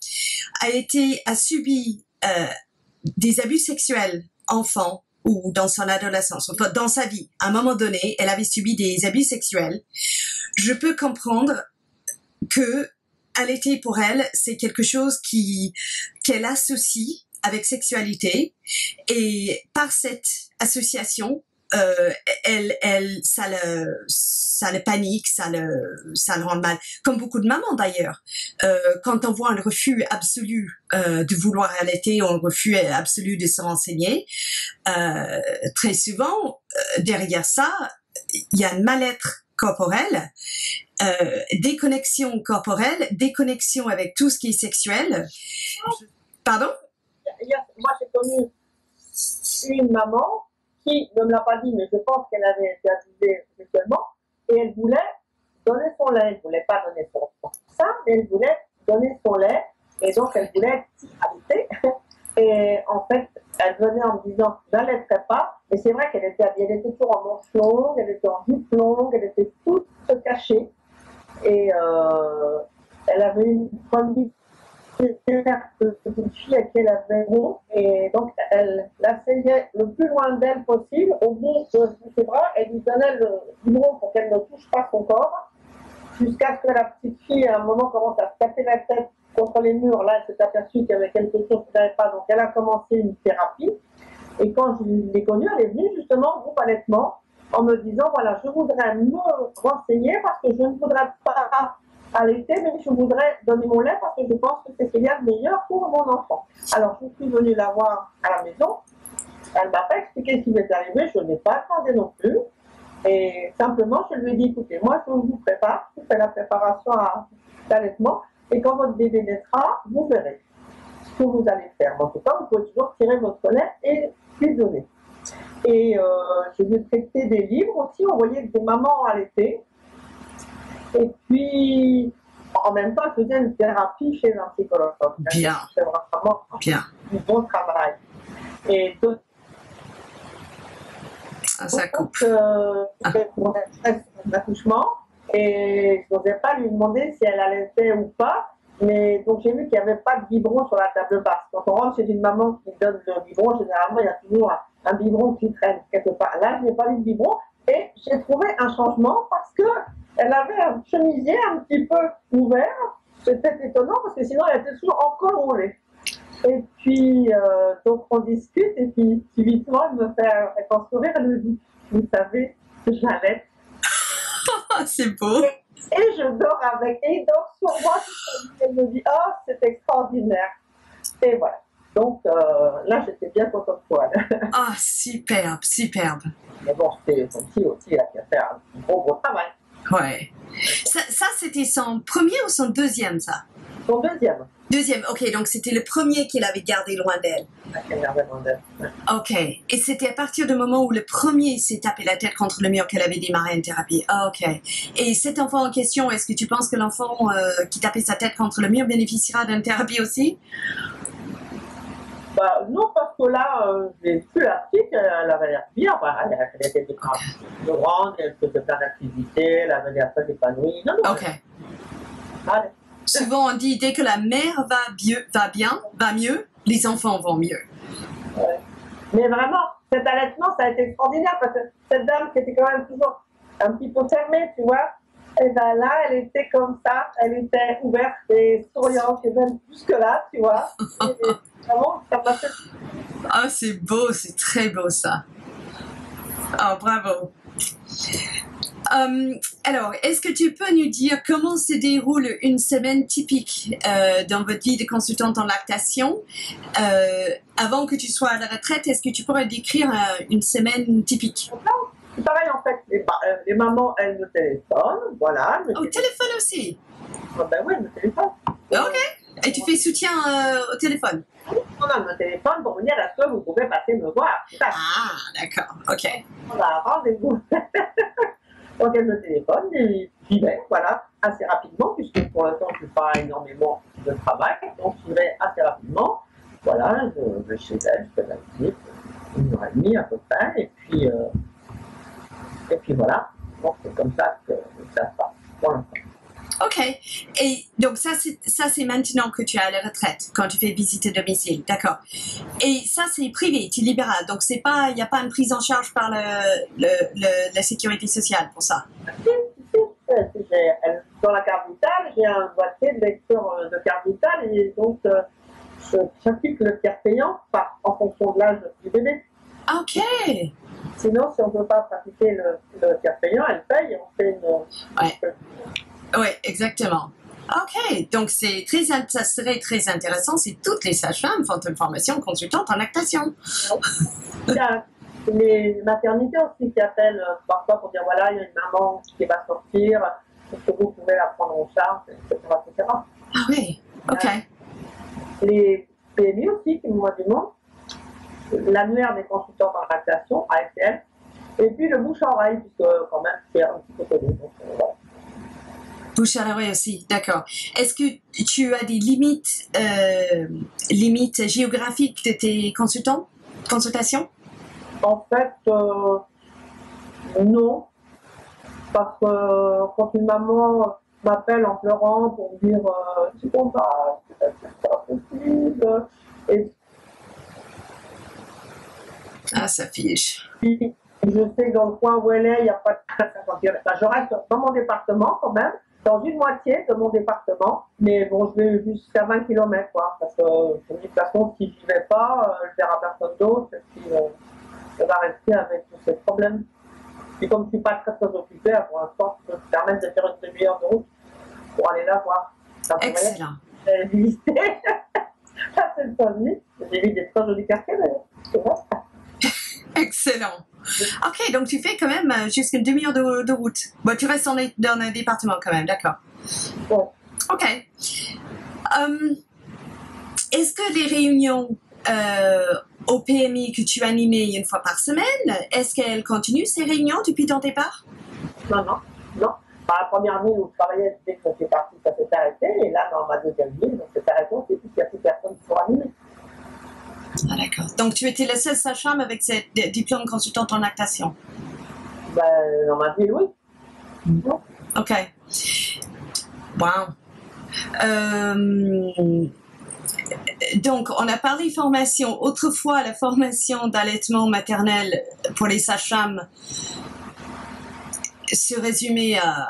a été a subi euh, des abus sexuels enfant ou dans son adolescence, dans sa vie, à un moment donné, elle avait subi des abus sexuels. Je peux comprendre que allaiter pour elle, c'est quelque chose qui qu'elle associe avec sexualité et par cette association euh, elle, elle, ça le, ça le panique, ça le, ça le rend mal. Comme beaucoup de mamans d'ailleurs. Euh, quand on voit un refus absolu euh, de vouloir allaiter, un refus absolu de se renseigner, euh, très souvent euh, derrière ça, il y a un mal-être corporel, euh, déconnexion corporelle, déconnexion avec tout ce qui est sexuel. Pardon? Il y a- moi, j'ai connu une maman qui ne me l'a pas dit, mais je pense qu'elle avait été abusée sexuellement, et elle voulait donner son lait. Elle ne voulait pas donner son sein, mais elle voulait donner son lait, et donc elle voulait habiter. Et en fait, elle venait en me disant je n'allaiterai pas, mais c'est vrai qu'elle était elle était toujours en manche longue, elle était en jupe longue, elle était toute cachée, et euh, elle avait une première petite fille à qui elle avait honte et donc elle l'asseyait le plus loin d'elle possible au bout de ses bras et lui donnait le biberon pour qu'elle ne touche pas son corps. Jusqu'à ce que la petite fille à un moment commence à se taper la tête contre les murs. Là elle s'est aperçue qu'il y avait quelque chose qui n'allait pas. Donc elle a commencé une thérapie. Et quand je l'ai connue elle est venue justement au groupe allaitement en me disant voilà je voudrais me renseigner parce que je ne voudrais pas allaiter, mais je voudrais donner mon lait parce que je pense que c'est ce qu'il y a de meilleur pour mon enfant. Alors, je suis venue la voir à la maison. Elle m'a pas expliqué ce qui m'est arrivé. Je n'ai pas attendé non plus. Et simplement, je lui ai dit, écoutez, moi, je vous prépare. Je fais la préparation à l'allaitement. Et quand votre bébé naîtra, vous verrez ce que vous allez faire. En tout cas, vous pouvez toujours tirer votre lait et lui donner. Et euh, je lui ai prêté des livres aussi. On voyait des mamans allaitées. Et puis, en même temps, elle faisait une thérapie chez un psychologue. Bien. C'est vraiment Bien. du bon travail. Et donc, Ah, ça coupe. euh, stress d'accouchement. Et je n'osais pas lui demander si elle allaitait ou pas. Mais donc j'ai vu qu'il n'y avait pas de biberon sur la table basse. Quand on rentre chez une maman qui donne le biberon, généralement il y a toujours un, un biberon qui traîne quelque part. Là, je n'ai pas vu de biberon et j'ai trouvé un changement parce que elle avait un chemisier un petit peu ouvert. C'était étonnant parce que sinon elle était toujours encore roulée. Et puis, euh, donc on discute et puis subitement elle me fait un sourire, elle me dit, vous savez, Ah, c'est beau. et je dors avec. Et il dort sur moi. Elle me dit, oh, c'est extraordinaire. Et voilà. Donc euh, là, j'étais bien contente pour elle. Ah, superbe, superbe. Mais bon, petit aussi là, qui a fait un gros, gros travail. Ouais. Ça, ça c'était son premier ou son deuxième, ça? Son deuxième, Deuxième, ok, donc c'était le premier qu'il avait gardé loin d'elle. demandé. Ok. Et c'était à partir du moment où le premier s'est tapé la tête contre le mur qu'elle avait démarré une thérapie. Ok. Et cet enfant en question, est-ce que tu penses que l'enfant euh, qui tapait sa tête contre le mur bénéficiera d'une thérapie aussi? Bah, non, parce que là, euh, j'ai vu la petite, elle avait l'air bien. Bah, elle, elle était de grande, de grande, elle faisait plein d'activités, elle avait l'air très épanouie. Non, non, Ok. allez. Souvent on dit dès que la mère va, va bien, va mieux, les enfants vont mieux. Ouais. Mais vraiment, cet allaitement, ça a été extraordinaire parce que cette dame qui était quand même toujours un petit peu fermée, tu vois, et ben là, elle était comme ça, elle était ouverte et souriante, et même plus que là, tu vois. Et vraiment, ça. Ah, c'est beau, c'est très beau ça. Oh, bravo. Hum, alors, est-ce que tu peux nous dire comment se déroule une semaine typique euh, dans votre vie de consultante en lactation? Euh, Avant que tu sois à la retraite, est-ce que tu pourrais décrire euh, une semaine typique? C'est pareil en fait, les, euh, les mamans, elles me téléphonent, voilà. Au téléphone aussi téléphonent. Ben oui, elles me téléphonent. Ok. Et tu fais soutien euh, au téléphone On a me téléphone pour dire est-ce que vous pouvez passer me voir. Ah, d'accord. Ok. on a rendez-vous. Donc elle me téléphone et j'y vais, voilà, assez rapidement, puisque pour l'instant je n'ai pas énormément de travail, donc j'y vais assez rapidement. Voilà, je vais chez elle, je fais la visite, une heure et demie à peu près, et puis, euh, et puis voilà. Donc c'est comme ça que ça se passe pour l'instant. Ok. Et donc ça, c'est ça, c'est maintenant que tu es à la retraite, quand tu fais visite à domicile, d'accord. Et ça, c'est privé, tu es libéral. Donc c'est pas, il n'y a pas une prise en charge par le, le, le- la sécurité sociale pour ça. Si, si, si, j'ai- elle- Dans la carte vitale, j'ai un boîtier de lecteur euh, de carte vitale et donc euh, je j'applique le tiers payant par, en fonction de l'âge du bébé. Ok. Sinon, si on ne peut pas pratiquer le, le tiers payant, elle paye, on fait une. Ouais. Oui, exactement. Ok, donc c'est très, ça serait très intéressant si toutes les sages-femmes font une formation consultante en lactation. Il y a les maternités aussi qui appellent euh, parfois pour dire voilà, il y a une maman qui va sortir, est-ce que vous pouvez la prendre en charge, etc. etc. Ah oui, ok. Les PMI aussi qui du monde, l'annuaire des consultants en lactation, AFL, et puis le bouche à oreille, puisque quand même c'est un petit peu connu. Euh. Bouche à l'oreille aussi, d'accord. Est-ce que tu as des limites, euh, limites géographiques de tes consultants, consultations? En fait, euh, non. Parce que euh, quand une maman m'appelle en pleurant pour me dire euh, tu comprends, c'est pas possible. Et Ah, ça fiche. Je sais que dans le coin où elle est, il n'y a pas de Je reste dans mon département quand même, dans une moitié de mon département, mais bon, je vais jusqu'à 20 km, quoi. Parce que je me dis, de toute façon, si je n'y vais pas, euh, je verrai personne d'autre, et puis euh, je vais rester avec tous ces problèmes. Puis comme je ne suis pas très très occupée, pour l'instant, je peux me permettre de faire une demi-heure de route pour aller la voir. Ça Excellent. Ça, c'est pas venu. J'ai vu des très jolis quartiers d'ailleurs. Excellent. Ok, donc tu fais quand même euh, jusqu'à une demi-heure de, de route. Bon, tu restes dans, les- dans un département quand même, d'accord. Bon. Ok. Hum, Est-ce que les réunions euh, au PMI que tu animais une fois par semaine, est-ce qu'elles continuent ces réunions depuis ton départ? Non, non, non. La première ville où je travaillais, dès que j'étais parti, ça s'est arrêté. Et là, dans ma deuxième ville, donc c'est arrêté, c'est plus qu'il n'y a plus personne pour animer. Ah, d'accord. Donc tu étais la seule sage-femme avec ce diplôme consultante en lactation. Ben, dans ma ville, oui. Ok. Wow. Euh, donc, on a parlé formation. Autrefois, la formation d'allaitement maternel pour les sages-femmes se résumait à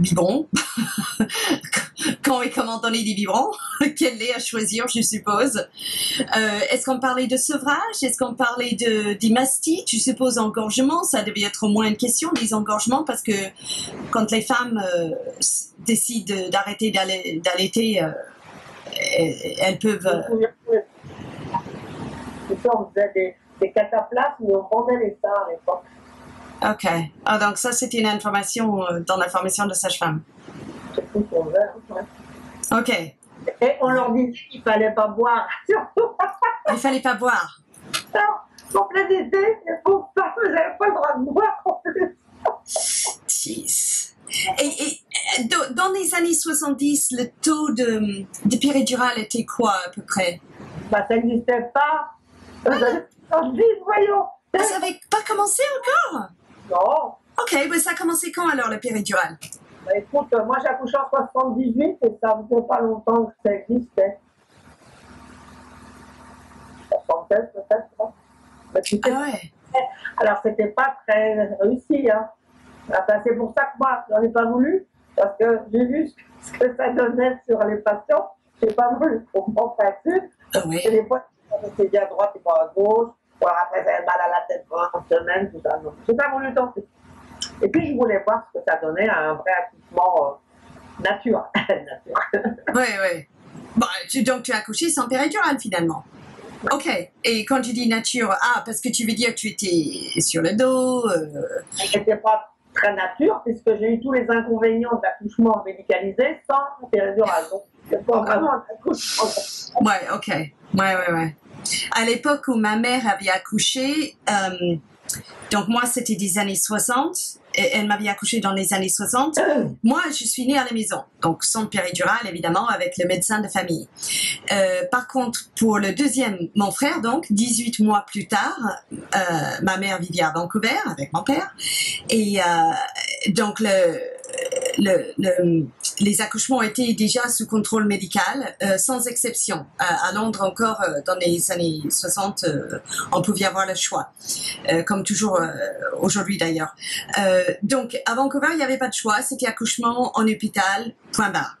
biberon. Quand et comment donner des biberons? Quel lait à choisir, je suppose. Euh, Est-ce qu'on parlait de sevrage? Est-ce qu'on parlait de des mastites Je suppose engorgement? Ça devait être au moins une question des engorgements parce que quand les femmes euh, décident d'arrêter d'allaiter, euh, elles, peuvent. des, des cataplasmes, on vendait les à l'époque. Ok. Ah, donc ça, c'était une information euh, dans la formation de sage-femme. C'est. Ok. Et on leur disait qu'il fallait pas boire. Il fallait pas boire. en plein été, les pauvres femmes, elles n'avaient pas le droit de boire en plus. Jeez. Et, et, euh, dans- dans les années 70, le taux de, de péridurale était quoi à peu près? Bah, ça n'existait pas. On dit, voyons. Ah, Ça n'avait pas commencé encore? Non. Ok, mais ça a commencé quand alors, la péridurale? Bah, écoute, euh, moi j'ai accouché en 78 et ça faisait pas longtemps que ça existait. 76 peut-être. non Ah ouais. Alors, c'était pas très réussi. Hein. Enfin, c'est pour ça que moi, j'en ai pas voulu, parce que j'ai vu ce que ça donnait sur les patients. J'ai pas voulu trop m'en. Ah ouais. Et des fois, j'étais bien à droite et pas à gauche. Alors après, j'avais mal à la tête pendant une semaine, tout ça. Non, j'ai pas voulu tenter. Et puis, je voulais voir ce que ça donnait à un vrai accouchement euh, nature. nature. Ouais, ouais. Bon, tu- donc tu as accouché sans péridurale finalement. Ok. Et quand tu dis nature, ah, parce que tu veux dire que tu étais sur le dos. euh, C'était pas très nature, puisque j'ai eu tous les inconvénients de l'accouchement médicalisé sans péridurale. Donc, c'est pas vraiment un accouchement. Ouais, ok. Ouais, ouais, ouais. À l'époque où ma mère avait accouché, euh, donc moi c'était des années 60, et elle m'avait accouché dans les années 60. Moi, je suis née à la maison, donc sans péridurale évidemment, avec le médecin de famille. Euh, par contre, pour le deuxième, mon frère, donc 18 mois plus tard, euh, ma mère vivait à Vancouver avec mon père, et euh, donc le, le, le- les accouchements étaient déjà sous contrôle médical, euh, sans exception. À, à Londres encore, euh, dans les années 60, euh, on pouvait avoir le choix, euh, comme toujours euh, aujourd'hui d'ailleurs. Euh, donc, à Vancouver, il n'y avait pas de choix, c'était accouchement en hôpital, point barre.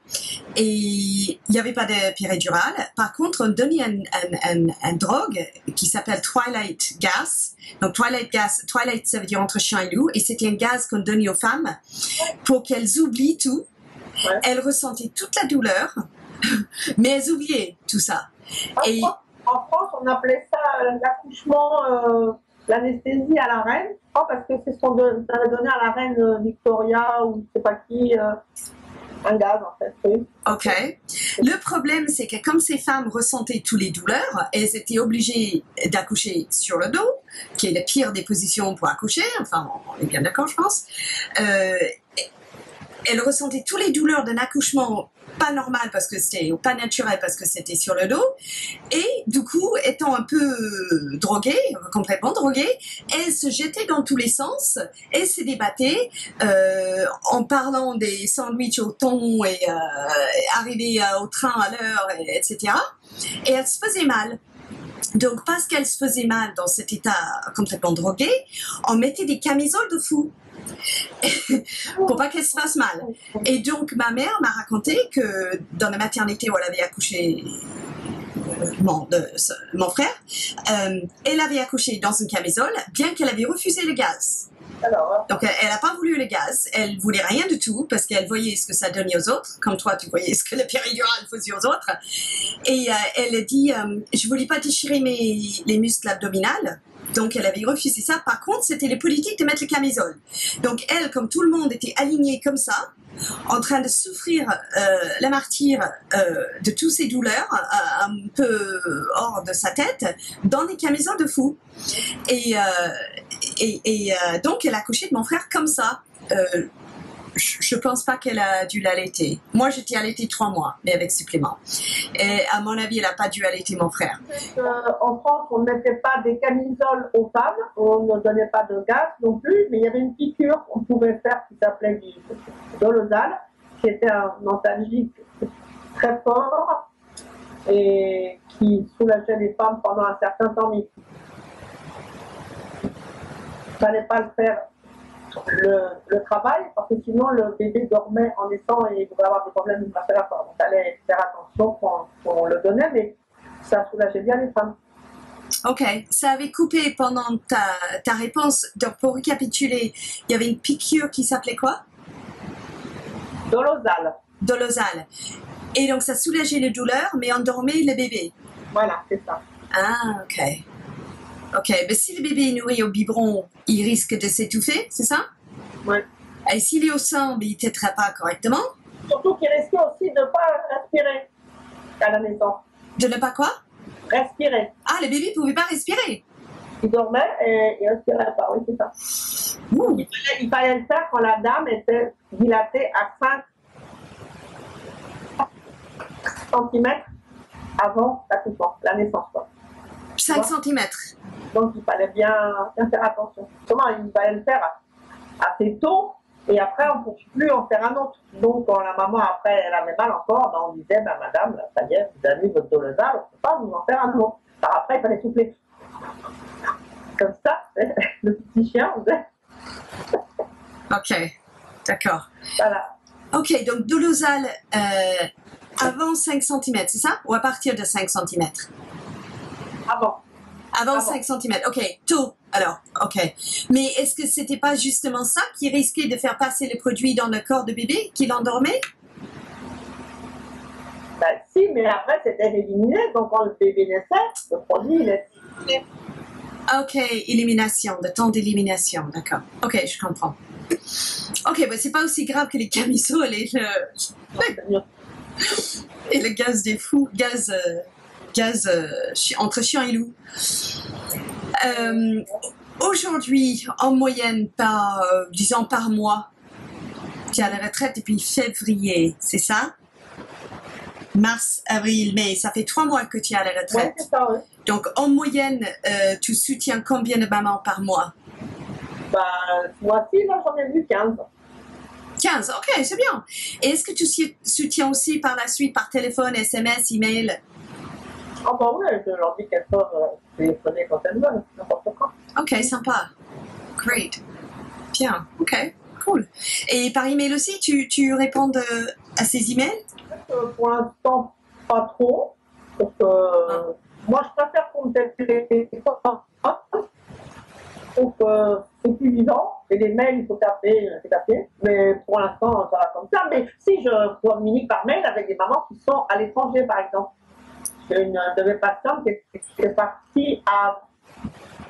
Et il n'y avait pas de péridurale. Par contre, on donnait un, un, un, un drogue qui s'appelle Twilight Gas. Donc, Twilight Gas, Twilight, ça veut dire entre chien et loup, et c'était un gaz qu'on donnait aux femmes pour qu'elles oublient tout. Ouais. Elles ressentaient toute la douleur, mais elles oubliaient tout ça. Et En, en France, on appelait ça euh, l'accouchement, euh, l'anesthésie à la reine. Oh, parce que c'est ce qu'on donné à la reine euh, Victoria ou je sais pas qui, euh, un gaz en fait. OK. Le problème, c'est que comme ces femmes ressentaient toutes les douleurs, elles étaient obligées d'accoucher sur le dos, qui est la pire des positions pour accoucher. Enfin, on est bien d'accord, je pense. Euh, elles ressentaient toutes les douleurs d'un accouchement pas normal parce que c'était ou pas naturel parce que c'était sur le dos. Et du coup étant un peu droguée complètement droguée elles se jetaient dans tous les sens elles se débattaient euh, en parlant des sandwichs au thon et euh, arriver euh, au train à l'heure et- etc et elles se faisaient mal. Donc parce qu'elles se faisaient mal dans cet état complètement drogué on mettait des camisoles de fou pour pas qu'elles se fassent mal et donc, ma mère m'a raconté que dans la maternité où elle avait accouché euh, mon, de- mon frère, euh, elle avait accouché dans une camisole, bien qu'elle avait refusé le gaz. Alors, Donc, elle n'a pas voulu le gaz, elle voulait rien du tout parce qu'elle voyait ce que ça donnait aux autres, comme toi, tu voyais ce que le péridurale faisait aux autres. Et euh, elle a dit, euh, je voulais pas déchirer mes, les muscles abdominales. Donc, elle avait refusé ça. Par contre, c'était les politiques de mettre le camisole. Donc, elle, comme tout le monde était aligné comme ça, en train de souffrir euh, la martyre euh, de toutes ces douleurs, euh, un peu hors de sa tête, dans des camisoles de fou. Et, euh, et, et, euh, donc, elle a accouché de mon frère comme ça. Je pense pas qu'elle a dû l'allaiter. Moi, j'étais allaitée trois mois, mais avec supplément. Et à mon avis, elle a pas dû allaiter mon frère. euh, en France, on ne mettait pas des camisoles aux femmes, on ne donnait pas de gaz non plus, mais il y avait une piqûre qu'on pouvait faire qui s'appelait du dolosal, qui était un antalgique très fort et qui soulageait les femmes pendant un certain temps. Mais il fallait pas le faire le, le travail parce que sinon le bébé dormait en naissant et il pouvait avoir des problèmes respiratoires. Donc il fallait faire attention quand on le donnait, mais ça soulageait bien les femmes. Ok, ça avait coupé pendant ta, ta réponse. Donc, pour récapituler, il y avait une piqûre qui s'appelait quoi? Dolosal, Dolosal. Et donc, ça soulageait les douleurs, mais endormait le bébé. voilà, c'est ça. Ah, ok. Ok, mais si le bébé est nourri au biberon, il risque de s'étouffer, c'est ça? Ouais. Et s'il est au sein, mais il ne tétera pas correctement? Surtout qu'il risquait aussi de ne pas respirer à la naissance. De ne pas quoi? Respirer. Ah, le bébé ne pouvait pas respirer. Il dormait et il ne respirait pas, oui, c'est ça. Ouh. Il fallait, il fallait le faire quand la dame était dilatée à 5 cm avant la naissance. Quoi. 5 cm. Donc il fallait bien, bien faire attention. Comment il fallait le faire assez tôt et après on ne peut plus en faire un autre. Donc quand la maman après elle avait mal encore, ben, on disait ben, madame, ça y est, vous avez mis votre dolosal, on ne peut pas vous en faire un autre. Après il fallait souffler. comme ça, le petit chien. Ok, d'accord. Voilà. Ok, donc doulousal euh, avant 5 cm, c'est ça? Ou à partir de 5 cm Avant. Avant Avant. 5 cm, ok, tôt. Alors, ok. Mais est-ce que c'était pas justement ça qui risquait de faire passer le produit dans le corps de bébé, qui l'endormait? Bah, si, mais après, c'était éliminé. Donc, quand le bébé naissait, le produit, il est éliminé. Ok, élimination, le temps d'élimination, d'accord. Ok, je comprends. Ok, bah c'est pas aussi grave que les camisoles et le, et le gaz des fous, gaz, euh, euh, chi- entre chien et loup. Euh, Aujourd'hui, en moyenne, par, euh, disons par mois, tu es à la retraite depuis février, c'est ça? Mars, avril, mai, ça fait trois mois que tu es à la retraite. ça. Donc, en moyenne, euh, tu soutiens combien de mamans par mois? Bah, mois-ci, là, j'en ai vu 15. 15, ok, c'est bien. Et est-ce que tu sou- soutiens aussi par la suite par téléphone, SMS, email? Ah, bah oui, je leur dis qu'elles peuvent téléphoner quand elles veulent, n'importe quoi. Ok, sympa. Great. Bien, ok, cool. Et par email aussi, tu, tu réponds euh, à ces emails? Euh, pour l'instant, pas trop. Parce que euh, moi, je préfère qu'on me téléphone. Donc, euh, c'est plus vivant. Et les mails, il faut taper, euh, c'est taper. Mais pour l'instant, ça va comme ça. Mais si je communique par mail avec des mamans qui sont à l'étranger, par exemple. Une de mes patientes qui est, qui est partie à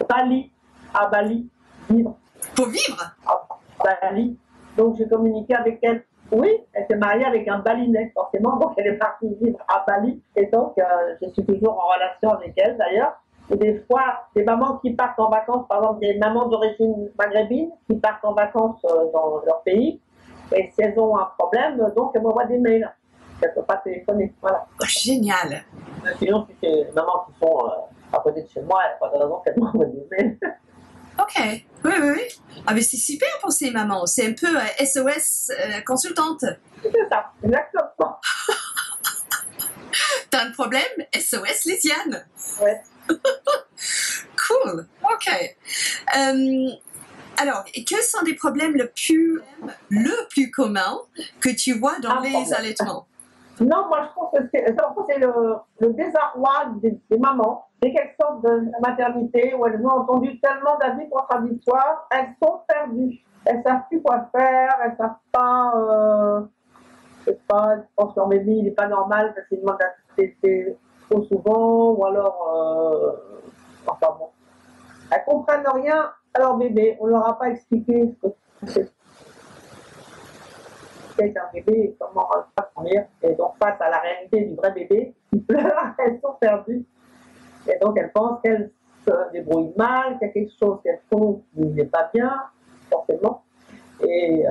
Bali, à Bali, vivre Pour vivre? À Bali. Donc, j'ai communiqué avec elle. Oui, elle s'est mariée avec un balinais, forcément. Donc, elle est partie vivre à Bali. Et donc, euh, je suis toujours en relation avec elle, d'ailleurs. Et des fois, des mamans qui partent en vacances, par exemple, des mamans d'origine maghrébine qui partent en vacances euh, dans leur pays. Et si elles ont un problème, donc elles m'envoient des mails. Elles ne peuvent pas téléphoner. Voilà. Oh, Génial. Sinon, si c'est des mamans qui sont euh, à côté de chez moi, elles n'ont pas de raison qu'elles m'envoient des mails. Ok, oui, oui, oui. Ah, mais c'est super pour ces mamans. C'est un peu euh, SOS euh, consultante. C'est ça, exactement. T'as un problème? SOS Lysiane. Ouais. Cool, ok. Euh, alors, quels sont les problèmes le plus, le plus commun que tu vois dans Un les allaitements? Non, moi je pense que c'est le, désarroi des, mamans. Dès qu'elles sortent de maternité où elles ont entendu tellement d'avis contradictoires, elles sont perdues. Elles savent plus quoi faire, elles savent pas, euh, je sais pas, je pense que leur bébé il pas normal parce qu'il demande trop souvent ou alors, euh, enfin bon. Elles comprennent rien à leur bébé. On leur a pas expliqué ce que c'est qu'est un bébé et comment va grandir. Et donc, face à la réalité du vrai bébé, qui pleure, elles sont perdues. Et donc, elles pensent qu'elles se débrouillent mal, qu'il y a quelque chose qu'elles font qui n'est pas bien, forcément. Et euh,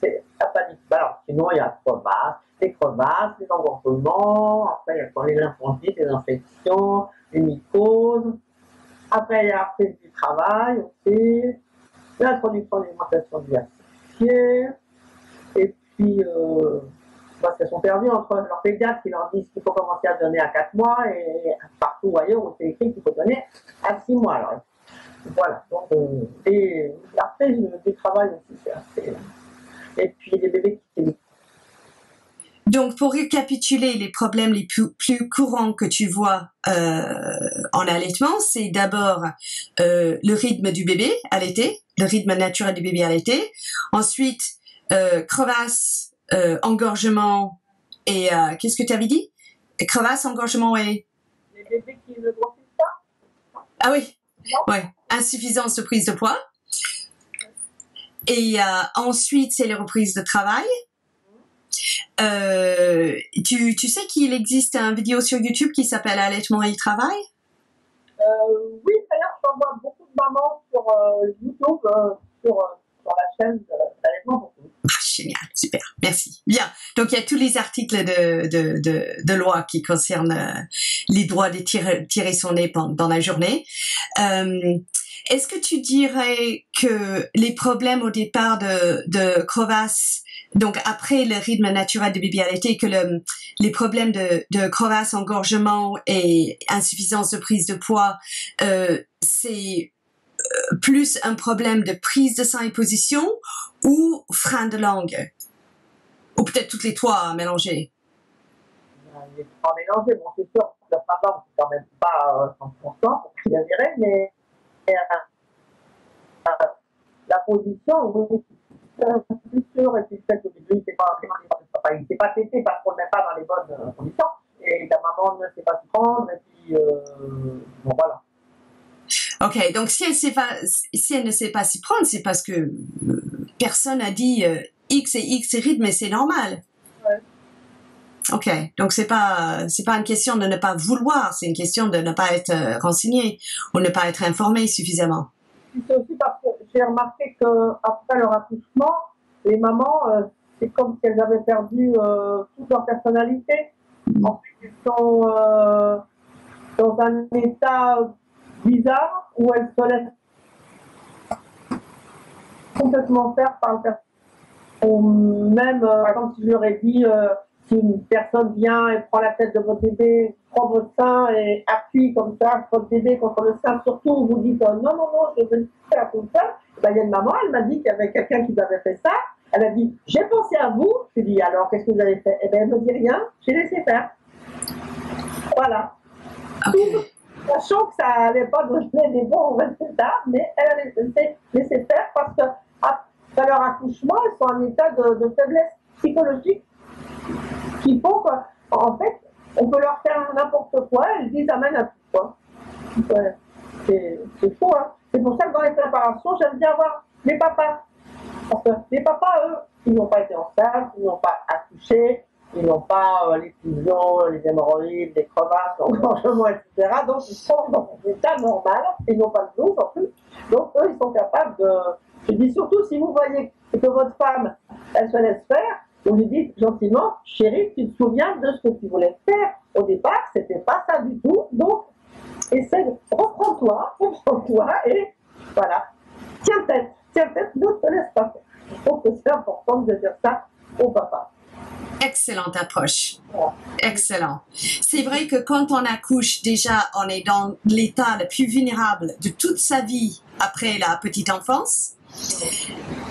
c'est la panique. Alors, sinon, il y a la crevasse, les crevasses, les engorgements, après, il y a les lymphangites, les infections, les mycoses. Après, il y a la du travail aussi, l'introduction d'alimentation diversifiée. Euh, parce qu'elles sont perdues entre leurs pédiatres qui leur disent qu'il faut commencer à donner à 4 mois et partout ailleurs où c'est écrit qu'il faut donner à 6 mois. Voilà. Donc, euh, et après, du, travail aussi, c'est assez. Et puis, les bébés qui Donc, pour récapituler les problèmes les plus, courants que tu vois euh, en allaitement, c'est d'abord euh, le rythme du bébé allaité, le rythme naturel du bébé allaité. Ensuite, euh, crevasse, euh, engorgement et euh, qu'est-ce que tu avais dit? Crevasse, engorgement et ah oui, ouais, insuffisance de prise de poids. Et euh, ensuite, c'est les reprises de travail. Tu, tu sais qu'il existe un vidéo sur YouTube qui s'appelle Allaitement et travail? Oui, d'ailleurs, j'en vois beaucoup de mamans sur YouTube, sur, sur la chaîne tous. Ah, génial, super, merci. Bien, donc il y a tous les articles de, de, de, de loi qui concernent euh, les droits de tirer, tirer son nez dans la journée. Euh, est-ce que tu dirais que les problèmes au départ de, de crevasse, donc après le rythme naturel de BBLT, que le, les problèmes de, de crevasse, engorgement et insuffisance de prise de poids, euh, c'est plus un problème de prise de sang et position ou frein de langue? Ou peut-être toutes les trois mélangées? Les trois mélangées, bon, c'est sûr, de langue, c'est quand même pas 100%, euh, pour qu'il dirait, mais euh, la position, oui, c'est sûr, et puis peut-être au début, c'est pas, il s'est pas testé parce qu'on n'est pas dans les bonnes conditions, et la maman ne sait pas s'y prendre, et puis, euh, bon, voilà. Ok, donc si elle, sait pas, si elle ne sait pas s'y prendre, c'est parce que euh, personne a dit euh, X et X rythme, mais c'est normal. Ouais. Ok, donc c'est pas c'est pas une question de ne pas vouloir, c'est une question de ne pas être euh, renseigné ou ne pas être informé suffisamment. C'est aussi parce que j'ai remarqué que après leur accouchement, les mamans, c'est comme si elles avaient perdu toute leur personnalité. En fait, elles sont dans un état bizarre où elle se laisse complètement faire par le personne. Même, euh, exemple, si je leur ai dit, euh, si une personne vient et prend la tête de votre bébé, prend votre sein et appuie comme ça votre bébé contre le sein, surtout vous dites euh, non, non, non, je veux faire comme ça. Ben, il y a une maman, elle m'a dit qu'il y avait quelqu'un qui avait fait ça. Elle a dit, j'ai pensé à vous. Je lui ai dit, alors, qu'est-ce que vous avez fait? Eh bien, elle me dit rien, j'ai laissé faire. Voilà sachant que ça n'allait pas donner des bons résultats, mais elle a laissé, faire parce que après leur accouchement, elles sont en état de, faiblesse psychologique qui font qu'en fait, on peut leur faire n'importe quoi, elles disent amène à tout. C'est faux, hein. C'est pour ça que dans les préparations, j'aime bien voir les papas. Parce que les papas, eux, ils n'ont pas été enceintes, ils n'ont pas accouché, ils n'ont pas euh, les fusions, les hémorroïdes, les crevasses, l'engorgement, etc. Donc ils sont dans un état normal, ils n'ont pas de blues en plus. Donc eux, ils sont capables de. Je dis surtout si vous voyez que votre femme, elle se laisse faire, vous lui dites gentiment, chérie, tu te souviens de ce que tu voulais faire au départ, c'était pas ça du tout. Donc, essaie de reprends-toi, reprends-toi et voilà. Tiens tête, tiens tête, ne te laisse pas faire. Je trouve que c'est important de dire ça au papa. Excellente approche. Excellent. C'est vrai que quand on accouche, déjà, on est dans l'état le plus vulnérable de toute sa vie après la petite enfance.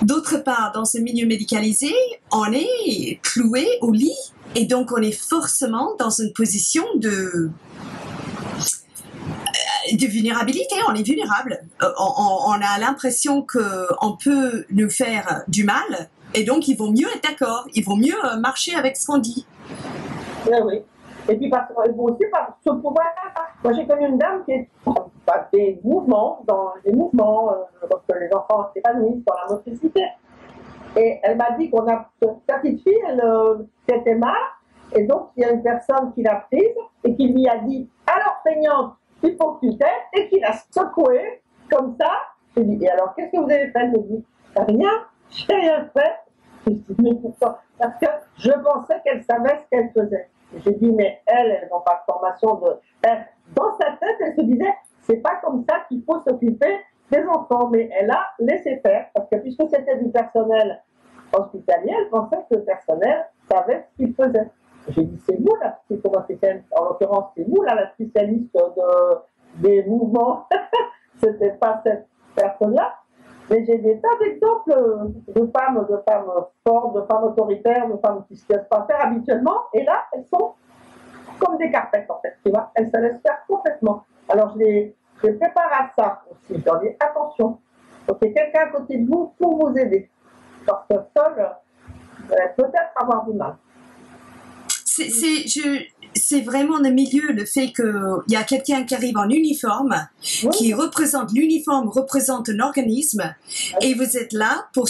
D'autre part, dans ce milieu médicalisé, on est cloué au lit et donc on est forcément dans une position de euh, de vulnérabilité, on est vulnérable. Euh, on, on a l'impression qu'on peut nous faire du mal et donc, il vaut mieux être d'accord, il vaut mieux euh, marcher avec ce qu'on dit. Oui, oui. Et puis, parce, aussi, par ce pouvoir moi j'ai connu une dame qui a des mouvements, dans les mouvements, euh, que les enfants s'épanouissent dans la motricité. Et elle m'a dit qu'on a, sa petite fille, elle euh, s'était mal, et donc il y a une personne qui l'a prise et qui lui a dit Alors, feignante, il faut que tu t'aides, et qui l'a secouée comme ça. J'ai dit Et alors, qu'est-ce que vous avez fait? Elle me dit Rien, j'ai rien fait. Parce que je pensais qu'elle savait ce qu'elle faisait. J'ai dit, mais elle, elle n'a pas de formation de. dans sa tête, elle se disait, c'est pas comme ça qu'il faut s'occuper des enfants. Mais elle a laissé faire, parce que puisque c'était du personnel hospitalier, elle pensait que le personnel savait ce qu'il faisait. J'ai dit, c'est vous la psychologienne, en l'occurrence, c'est vous là la spécialiste de, des mouvements. C'était pas cette personne-là. Mais j'ai des tas d'exemples de femmes, de femmes fortes, de femmes autoritaires, de femmes qui ne se laissent pas faire habituellement. Et là, elles sont comme des carpettes, en fait. Tu vois, elles se laissent faire complètement. Alors, je les, prépare à ça aussi. Je leur dis attention. Donc, il y a quelqu'un à côté de vous pour vous aider. Parce que seul, vous allez peut-être avoir du mal. Je, c'est vraiment le milieu, le fait qu'il y a quelqu'un qui arrive en uniforme, qui représente l'uniforme, représente un organisme, et vous êtes là pour,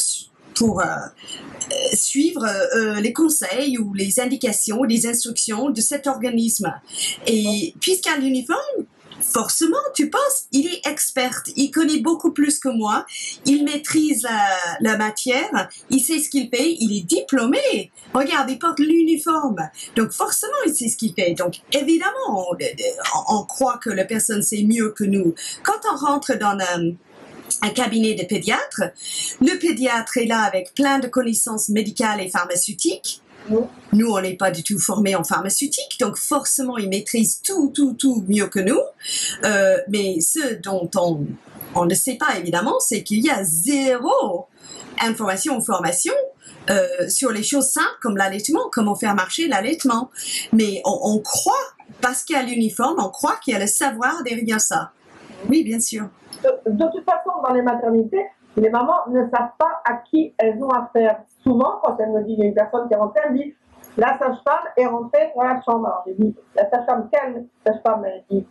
pour euh, euh, suivre euh, les conseils ou les indications, les instructions de cet organisme. Et puisqu'il y a l'uniforme, forcément, tu penses, il est expert, il connaît beaucoup plus que moi, il maîtrise la, matière, il sait ce qu'il fait, il est diplômé. Regarde, il porte l'uniforme. Donc forcément, il sait ce qu'il fait. Donc évidemment, on, on croit que la personne sait mieux que nous. Quand on rentre dans un, un cabinet de pédiatre. Le pédiatre est là avec plein de connaissances médicales et pharmaceutiques. Nous, on n'est pas du tout formés en pharmaceutique, donc forcément, ils maîtrisent tout, tout, tout mieux que nous. Euh, mais ce dont on, ne sait pas, évidemment, c'est qu'il y a zéro information ou formation euh, sur les choses simples comme l'allaitement, comment faire marcher l'allaitement. Mais on, croit, parce qu'il y a l'uniforme, on croit qu'il y a le savoir derrière ça. Oui, bien sûr. De toute façon, dans les maternités, les mamans ne savent pas à qui elles ont affaire. Souvent, quand elle me dit, il y a une personne qui est rentrée, elle me dit, la sage-femme est rentrée dans la chambre. Alors, j'ai dit, la sage-femme, quelle sage-femme? Elle dit,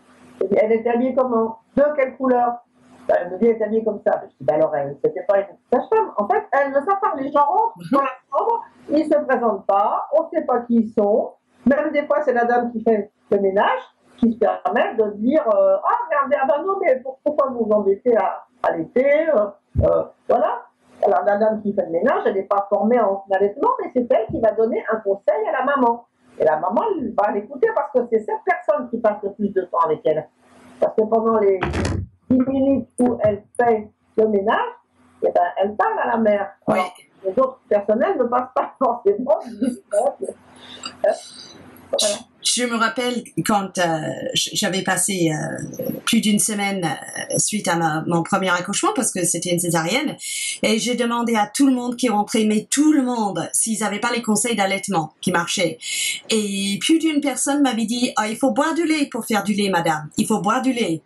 elle est habillée comment? De quelle couleur? Ben, Elle me dit, elle est habillée comme ça. Je dis, ben alors, elle, c'était pas une sage-femme. En fait, elle ne savent pas. Les gens rentrent dans la chambre, ils se présentent pas, on ne sait pas qui ils sont. Même des fois, c'est la dame qui fait le ménage qui se permet de dire, euh, ah, regardez, ah ben non, mais pourquoi vous vous embêtez à, à l'été euh, euh, Voilà. Alors, la dame qui fait le ménage, elle n'est pas formée en allaitement, mais c'est elle qui va donner un conseil à la maman. Et la maman elle va l'écouter parce que c'est cette personne qui passe le plus de temps avec elle. Parce que pendant les 10 minutes où elle fait le ménage, eh ben, elle parle à la mère. Oui. Les autres personnels ne passent pas forcément. voilà. Je me rappelle quand euh, j'avais passé euh, plus d'une semaine euh, suite à ma, mon premier accouchement parce que c'était une césarienne et j'ai demandé à tout le monde qui rentrait, mais tout le monde, s'ils n'avaient pas les conseils d'allaitement qui marchaient. Et plus d'une personne m'avait dit, ah, il faut boire du lait pour faire du lait, madame. Il faut boire du lait.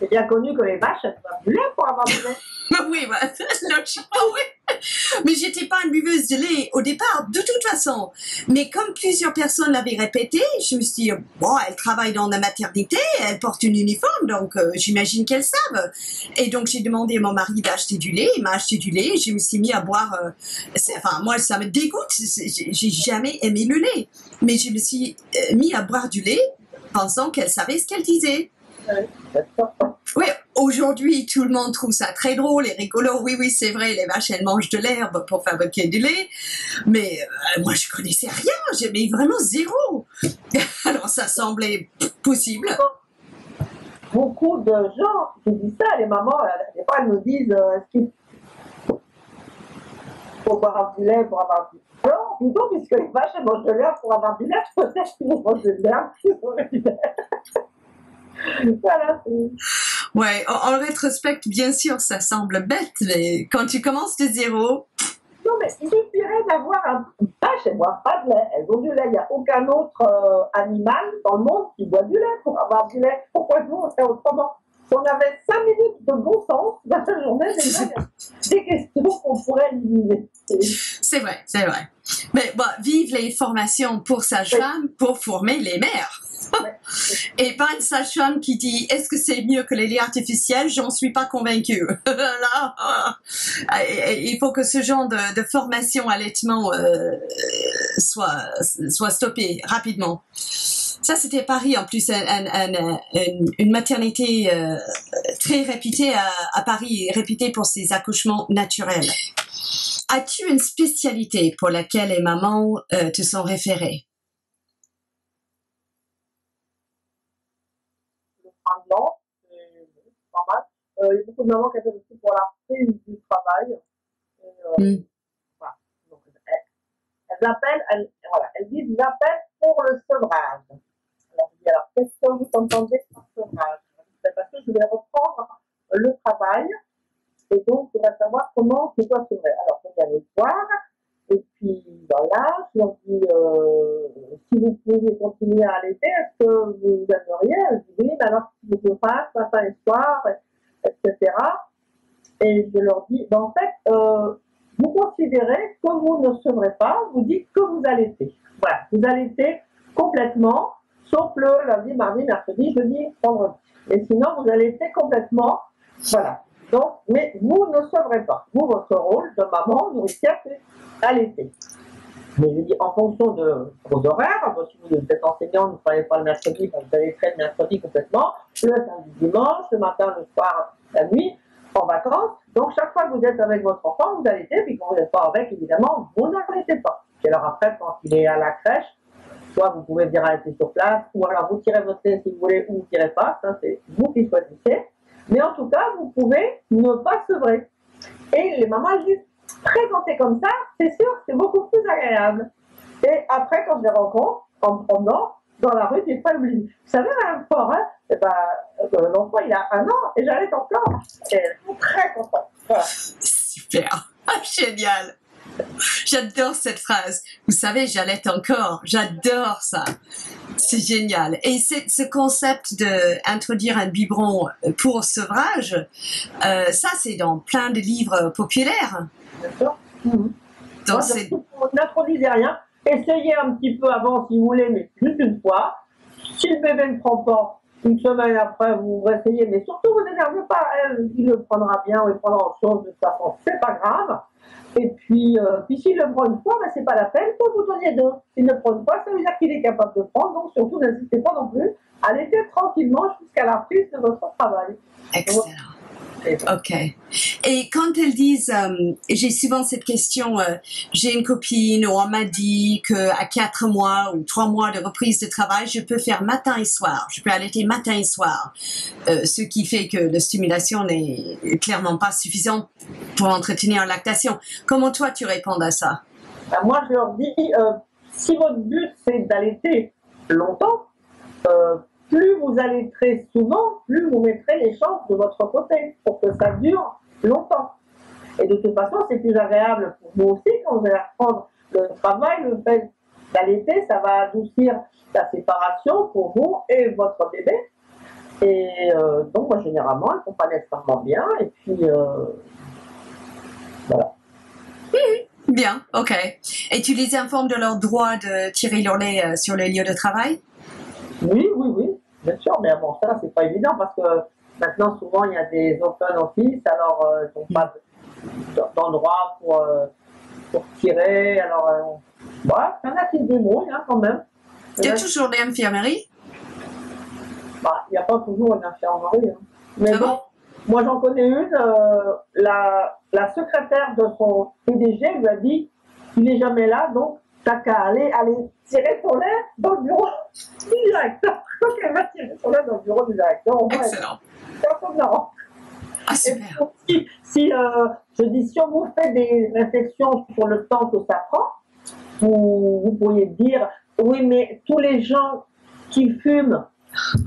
C'est bien connu que les vaches, elles doivent du lait pour avoir du lait. oui, voilà. Logiquement, oui. Mais j'étais pas une buveuse de lait au départ, de toute façon. Mais comme plusieurs personnes l'avaient répété, je me suis dit, bon, elle travaille dans la maternité, elle porte une uniforme, donc euh, j'imagine qu'elle savent. Et donc j'ai demandé à mon mari d'acheter du lait, il m'a acheté du lait, je me suis mis à boire. euh, enfin, moi, ça me dégoûte, j'ai jamais aimé le lait. Mais je me suis euh, mis à boire du lait pensant qu'elle savait ce qu'elle disait. Oui, aujourd'hui, tout le monde trouve ça très drôle et rigolo. Oui, oui, c'est vrai, les vaches, elles mangent de l'herbe pour fabriquer du lait. Mais euh, moi, je connaissais rien. J'aimais vraiment zéro. Alors, ça semblait possible. Beaucoup de gens qui disent ça, les mamans, euh, des fois, elles me disent euh, est-ce qu'il faut boire du lait pour avoir du Non, plutôt, puisque les vaches, elles mangent de l'herbe pour avoir du lait, peut-être qu'ils vont manger de l'herbe pour avoir du lait. Voilà. Ouais, en, en rétrospect, bien sûr, ça semble bête, mais quand tu commences de zéro, Non, mais il suffirait d'avoir un. Vache, elles ne boivent pas de lait. Elles ont du lait. Il n'y a aucun autre euh, animal dans le monde qui boit du lait pour avoir du lait. Pourquoi nous, on fait autrement? On avait 5 minutes de bon sens dans la journée, déjà, des questions qu'on pourrait éliminer. c'est vrai, c'est vrai. Mais bon, vive les formations pour sage-femme pour former les mères. Et pas une sage-femme qui dit est-ce que c'est mieux que les laits artificiels? J'en suis pas convaincue. Là, euh, il faut que ce genre de, de formation allaitement euh, soit, soit stoppé rapidement. Ça, c'était Paris, en plus, un- un- un- une, une maternité euh, très réputée à, à Paris, réputée pour ses accouchements naturels. As-tu une spécialité pour laquelle les mamans euh, te sont référées? Le frein de lance, c'est pas mal. Euh, il y a beaucoup de mamans qui appellent aussi pour la prise du travail. Et, euh, Mm. voilà. Donc, elles, elles appellent, elles, voilà, elles disent j'appelle pour le sevrage. Alors, je dis qu'est-ce que vous entendez par sevrage C'est parce que je vais reprendre le travail et donc je voudrais savoir comment je dois sevrer. Alors, je viens les voir et puis voilà, je leur dis euh, si vous pouvez continuer à allaiter, est-ce que vous aimeriez Elles disent oui, mais alors si je le fasse matin et soir, etc. Et je leur dis, ben, en fait, euh, vous considérez que vous ne sevrez pas, vous dites que vous allaitez. Voilà, vous allaitez complètement, sauf le lundi, mardi, mercredi, jeudi, vendredi. Et sinon, vous allaitez complètement, voilà. Donc, mais vous ne sevrez pas. Vous, votre rôle de maman nourricière, c'est allaiter. Mais je dis en fonction de vos horaires, si vous êtes enseignant, vous ne travaillez pas le mercredi, vous allez faire le mercredi complètement, le samedi, dimanche, le matin, le soir, la nuit, en vacances. Donc chaque fois que vous êtes avec votre enfant, vous arrêtez, puis quand vous n'êtes pas avec, évidemment, vous n'arrêtez pas. Et alors après, quand il est à la crèche, soit vous pouvez dire arrêter sur place, ou alors vous tirez votre tête si vous voulez, ou vous tirez pas, c'est vous qui choisissez. Mais en tout cas, vous pouvez ne pas sevrer. Et les mamans disent, présenter comme ça, c'est sûr, c'est beaucoup plus agréable. Et après, quand je les rencontre, en me promenant dans la rue, elles me disent, vous savez, Madame Fort, hein, eh ben, euh, l'enfant, il a un an et j'allais encore. Et elles sont très contentes. Super. Ah, génial. J'adore cette phrase. Vous savez, j'allais encore. J'adore ça. C'est génial. Et ce concept d'introduire un biberon pour sevrage, euh, ça, c'est dans plein de livres populaires. D'accord. Mmh. N'introduisez rien. Essayez un petit peu avant si vous voulez, mais juste une fois. Si le bébé ne prend pas, une semaine après, vous essayez, mais surtout vous n'énervez pas. Elle, il le prendra bien, il prendra en chose de toute façon, c'est pas grave. Et puis, euh, puis s'il le prend une fois, ben, c'est pas la peine, que vous donniez deux. S'il le prend une fois, ça veut dire qu'il est capable de prendre, donc surtout n'insistez pas non plus. Allez-y tranquillement jusqu'à la prise de votre travail. Excellent. Ok. Et quand elles disent, euh, j'ai souvent cette question, euh, j'ai une copine ou on m'a dit qu'à quatre mois ou trois mois de reprise de travail, je peux faire matin et soir. Je peux allaiter matin et soir. Euh, ce qui fait que la stimulation n'est clairement pas suffisante pour entretenir lactation. Comment toi tu réponds à ça? Ben, Moi je leur dis, si votre but c'est d'allaiter longtemps, plus vous allez très souvent, plus vous mettrez les chances de votre côté pour que ça dure longtemps. Et de toute façon, c'est plus agréable pour vous aussi quand vous allez reprendre le travail, le fait d'allaiter, ça va adoucir la séparation pour vous et votre bébé. Et euh, donc, généralement, elles comprennent extrêmement bien. Et puis, euh, voilà. Bien, ok. Et tu les informes de leur droit de tirer leur lait euh, sur le lieu de travail? Bien sûr, mais bon, ça, c'est pas évident parce que maintenant, souvent, il y a des open office, alors euh, ils n'ont pas d'endroit pour, euh, pour tirer. Alors, euh, voilà, il y en a qui se débrouillent hein, quand même. Il y a toujours des infirmeries? Bah, Il n'y a pas toujours une infirmerie. Hein. Mais ah bon, moi, j'en connais une, la, la secrétaire de son PDG lui a dit il n'est jamais là, donc t'as qu'à aller, aller tirer ton lait dans le bureau du directeur. Donc elle va tirer son lait dans le bureau du directeur. Excellent. C'est un peu marrant. Ah, super. si, si euh, je dis, si on vous fait des réflexions sur le temps que ça prend, vous, vous pourriez dire, oui, mais tous les gens qui fument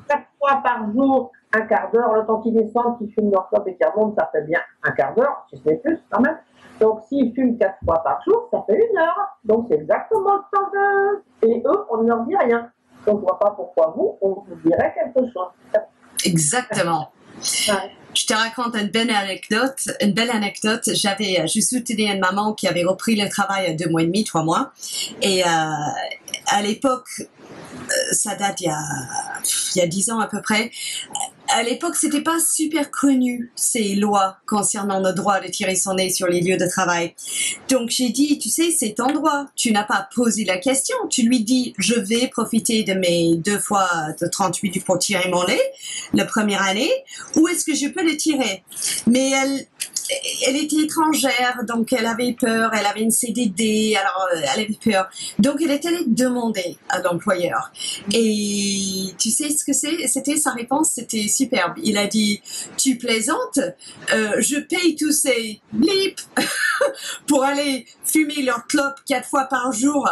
quatre fois par jour, un quart d'heure, le temps qu'ils descendent, qui fument leur clope et qui remontent, ça fait bien un quart d'heure, si ce n'est plus quand même. Donc, s'ils fument quatre fois par jour, ça fait une heure. Donc, c'est exactement le temps de... Et eux, on ne leur dit rien. Donc, on ne voit pas pourquoi vous, on vous dirait quelque chose. Exactement. Je te raconte une belle anecdote. Une belle anecdote. J'avais, je soutenais une maman qui avait repris le travail à deux mois et demi, trois mois. Et euh, à l'époque, euh, ça date il y a, il y a dix ans à peu près à l'époque, c'était pas super connu ces lois concernant le droit de tirer son nez sur les lieux de travail. Donc j'ai dit, tu sais, c'est ton droit. Tu n'as pas posé la question. Tu lui dis, je vais profiter de mes deux fois de 30 minutes pour tirer mon nez la première année, ou est-ce que je peux le tirer? Mais elle, elle était étrangère, donc elle avait peur, elle avait une CDD, alors euh, elle avait peur. Donc elle est allée demander à l'employeur. Et tu sais ce que c'est? C'était sa réponse, c'était superbe. Il a dit, tu plaisantes, euh, je paye tous ces blips pour aller fumer leur clope quatre fois par jour.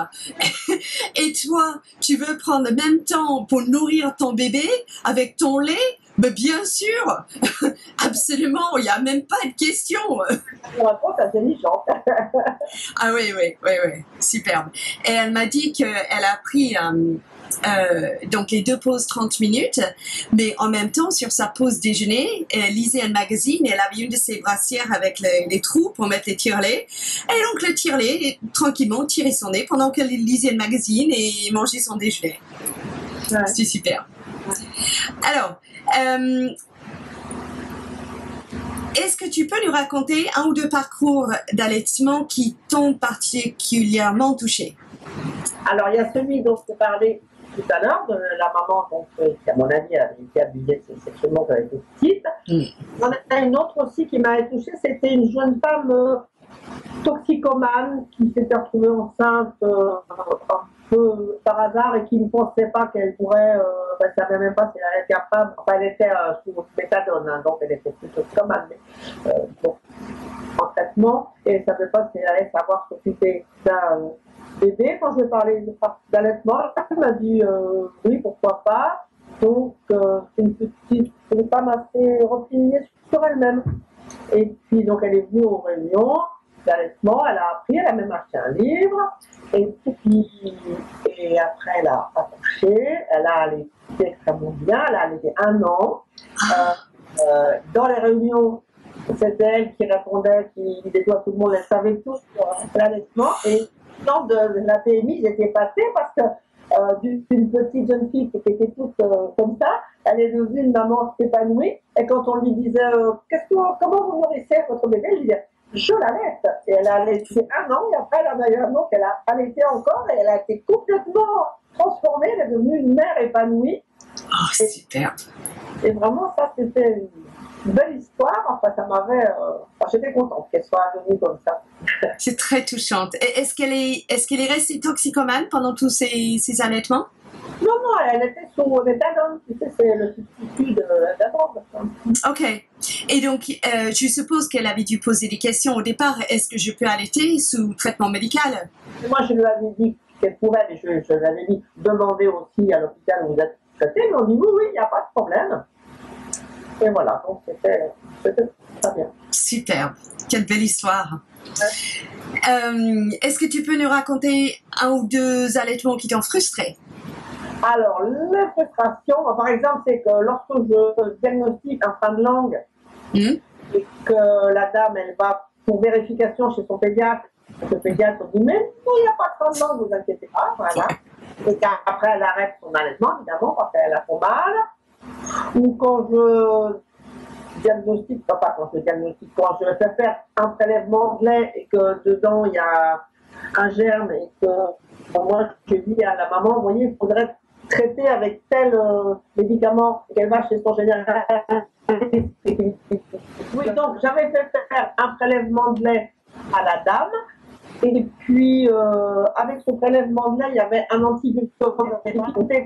Et toi, tu veux prendre le même temps pour nourrir ton bébé avec ton lait mais bien sûr, absolument, il n'y a même pas de question. ah oui, oui, oui, oui, superbe. Et elle m'a dit qu'elle a pris euh, euh, donc les deux pauses 30 minutes, mais en même temps, sur sa pause déjeuner, elle lisait un magazine et elle avait une de ses brassières avec les, trous pour mettre les tirelets. Et donc le tirelet, tranquillement, tirait son nez pendant qu'elle lisait le magazine et mangeait son déjeuner. C'était super. Alors, euh, Est-ce que tu peux nous raconter un ou deux parcours d'allaitement qui t'ont particulièrement touché? Alors, il y a celui dont je parlais tout à l'heure, de la maman donc, euh, qui, à mon avis, avait été abusée sexuellement quand elle était petite. Il y en a une autre aussi qui m'avait touchée, c'était une jeune femme euh, toxicomane qui s'était retrouvée enceinte euh, par hasard et qui ne pensait pas qu'elle pourrait, euh, elle ne savait même pas si elle était capable, enfin elle était euh, sous méthadone, hein, donc elle était plus toxicomane, mais bon, en traitement, et elle ne savait pas si elle allait savoir s'occuper d'un bébé. Quand je lui d'allaitement, elle m'a dit oui, pourquoi pas? Donc, c'est une petite une femme assez repliée sur elle-même. Et puis, donc, elle est venue aux réunions d'allaitement, elle a appris, elle a même acheté un livre, et puis, et après elle a accouché, elle a allaité extrêmement bien, elle a allaité un an. Euh, euh, dans les réunions, c'était elle qui répondait, qui disait tout le monde, elle savait tout sur l'allaitement, et dans de la PMI, j'étais passée parce que euh, d'une petite jeune fille qui était toute euh, comme ça, elle est devenue une maman épanouie, et quand on lui disait, euh, qu'est-ce que, comment vous nourrissez votre bébé, je disais, je l'allaite. Et elle a allaité un an, et après, elle en a eu un an qu'elle a allaité encore, et elle a été complètement transformée, elle est devenue une mère épanouie. Oh, super. Et, vraiment, ça, c'était une belle histoire. Enfin, ça m'avait. Euh, enfin, J'étais contente qu'elle soit devenue comme ça. C'est très touchante. Est-ce qu'elle est, est, qu'elle est restée toxicomane pendant tous ces, ces allaitements? Non, non, elle était sous méthadone, tu sais, c'est le substitut d'abord. Ok. Et donc, euh, je suppose qu'elle avait dû poser des questions au départ. Est-ce que je peux allaiter sous traitement médical? Moi, je lui avais dit qu'elle pouvait, mais je, je lui avais dit demander aussi à l'hôpital où vous êtes traité. Mais on dit oui, oui, il n'y a pas de problème. Et voilà, donc c'était très bien. Super, quelle belle histoire. Euh, Est-ce que tu peux nous raconter un ou deux allaitements qui t'ont frustré? Alors, la frustration, par exemple, c'est que lorsque je diagnostique un frein de langue mmh. et que la dame, elle va pour vérification chez son pédiatre, le pédiatre dit Mais il n'y a pas de frein de langue, vous inquiétez pas, voilà. Et qu'après, elle arrête son allaitement, évidemment, parce qu'elle a trop mal. Ou quand je diagnostique, pas quand je diagnostique, quand je fais faire un prélèvement de lait et que dedans il y a un germe et que moi je dis à la maman, vous voyez, il faudrait traiter avec tel euh, médicament qu'elle va chez son général. Oui, donc j'avais fait faire un prélèvement de lait à la dame. Et puis, euh, avec ce prélèvement de lait, il y avait un antibiotique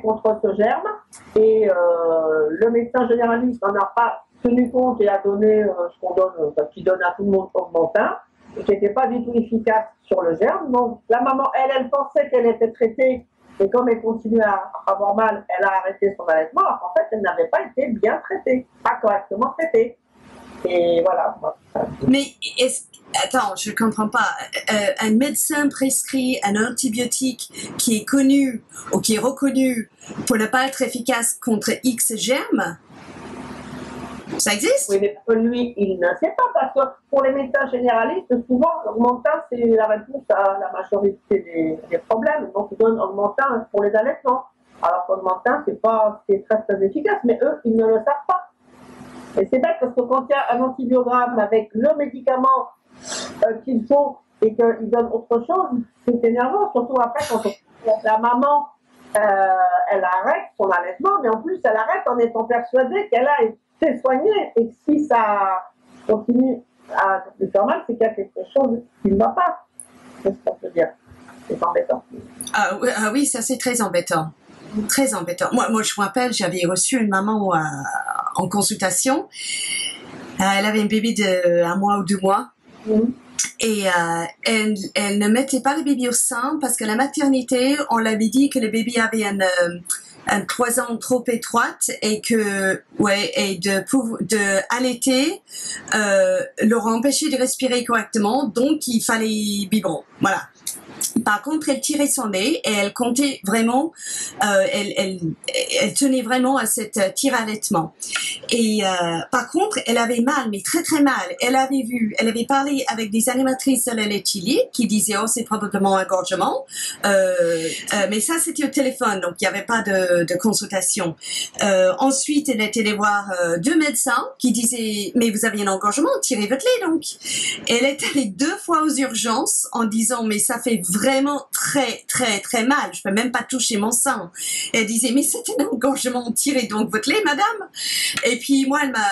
contre ce germe. Et euh, le médecin généraliste n'en a pas tenu compte et a donné ce qu'on donne, qui donne à tout le monde augmentin, qui n'était pas du tout efficace sur le germe. Donc, la maman, elle, elle pensait qu'elle était traitée et comme elle continue à avoir mal, elle a arrêté son allaitement, alors qu'en fait, elle n'avait pas été bien traitée, pas correctement traitée. Et voilà. Mais attends, je ne comprends pas. Euh, un médecin prescrit un antibiotique qui est connu ou qui est reconnu pour ne pas être efficace contre X germes ça existe? Oui, mais lui, il ne sait pas, parce que pour les médecins généralistes, souvent, l'augmentin, c'est la réponse à la majorité des, problèmes. Donc, ils donnent augmentin pour les allaitements. Alors qu'augmentin, c'est pas c'est très, très efficace, mais eux, ils ne le savent pas. Et c'est bête parce que quand il y a un antibiogramme avec le médicament euh, qu'il faut et qu'ils donnent autre chose, c'est énervant, surtout après quand la maman, euh, elle arrête son allaitement, mais en plus, elle arrête en étant persuadée qu'elle a c'est soigné. Et si ça continue à lui faire mal, c'est qu'il y a quelque chose qui ne va pas. C'est ce qu'on peut dire. C'est embêtant. Ah, ah, oui, ça c'est très embêtant. Très embêtant. Moi, moi je me rappelle, j'avais reçu une maman euh, en consultation. Euh, elle avait un bébé de un mois ou deux mois. Mhm. Et euh, elle, elle, ne mettait pas le bébé au sein parce que la maternité, on l'avait dit que le bébé avait un, une cloison trop étroite et que ouais et de de allaiter euh, leur empêcher de respirer correctement. Donc il fallait biberon voilà Par contre, elle tirait son nez et elle comptait vraiment, euh, elle, tenait vraiment à cette euh, tir allaitement. Et euh, par contre, elle avait mal, mais très très mal. Elle avait vu, elle avait parlé avec des animatrices de la Chili qui disaient oh c'est probablement un engorgement, euh, mais ça c'était au téléphone, donc il n'y avait pas de, consultation. Ensuite, elle était allée voir deux médecins qui disaient mais vous avez un engorgement, tirez votre lait donc. elle est allée deux fois aux urgences en disant mais ça fait très, très, très mal. Je peux même pas toucher mon sein. Elle disait, mais c'est un engorgement, tirez donc votre lait, madame. Et puis, moi, elle m'a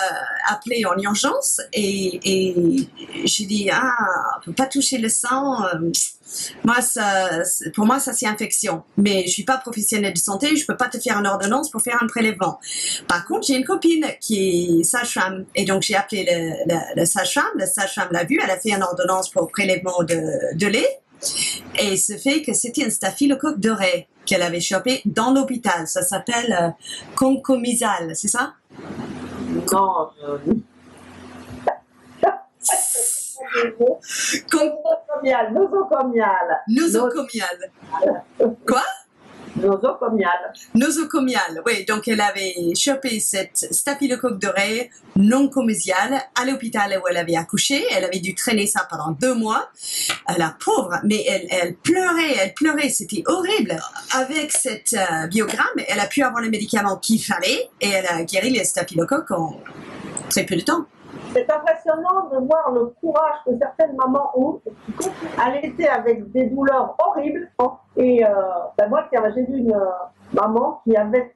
appelé en urgence et, et j'ai dit, ah, on peut pas toucher le sang. Moi, ça, pour moi, ça c'est infection. Mais je suis pas professionnelle de santé, je peux pas te faire une ordonnance pour faire un prélèvement. Par contre, j'ai une copine qui est sage-femme et donc j'ai appelé le, le, le sage-femme. Le sage-femme l'a vu, elle a fait une ordonnance pour prélèvement de lait. Et ce fait que c'était un staphylocoque doré qu'elle avait chopé dans l'hôpital. Ça s'appelle euh, c'est ça? Non. Euh... Nosocomial, nosocomial. Nosocomial. Quoi? Nosocomial. Nosocomial, oui. Donc, elle avait chopé cette staphylocoque d'oreille non commusiale à l'hôpital où elle avait accouché. Elle avait dû traîner ça pendant deux mois. La pauvre, mais elle, elle pleurait, elle pleurait. C'était horrible. Avec cette euh, biogramme, elle a pu avoir les médicaments qu'il fallait et elle a guéri les staphylocoques en très peu de temps. C'est impressionnant de voir le courage que certaines mamans ont à allaiter avec des douleurs horribles. Et euh, ben moi, j'ai vu une euh, maman qui avait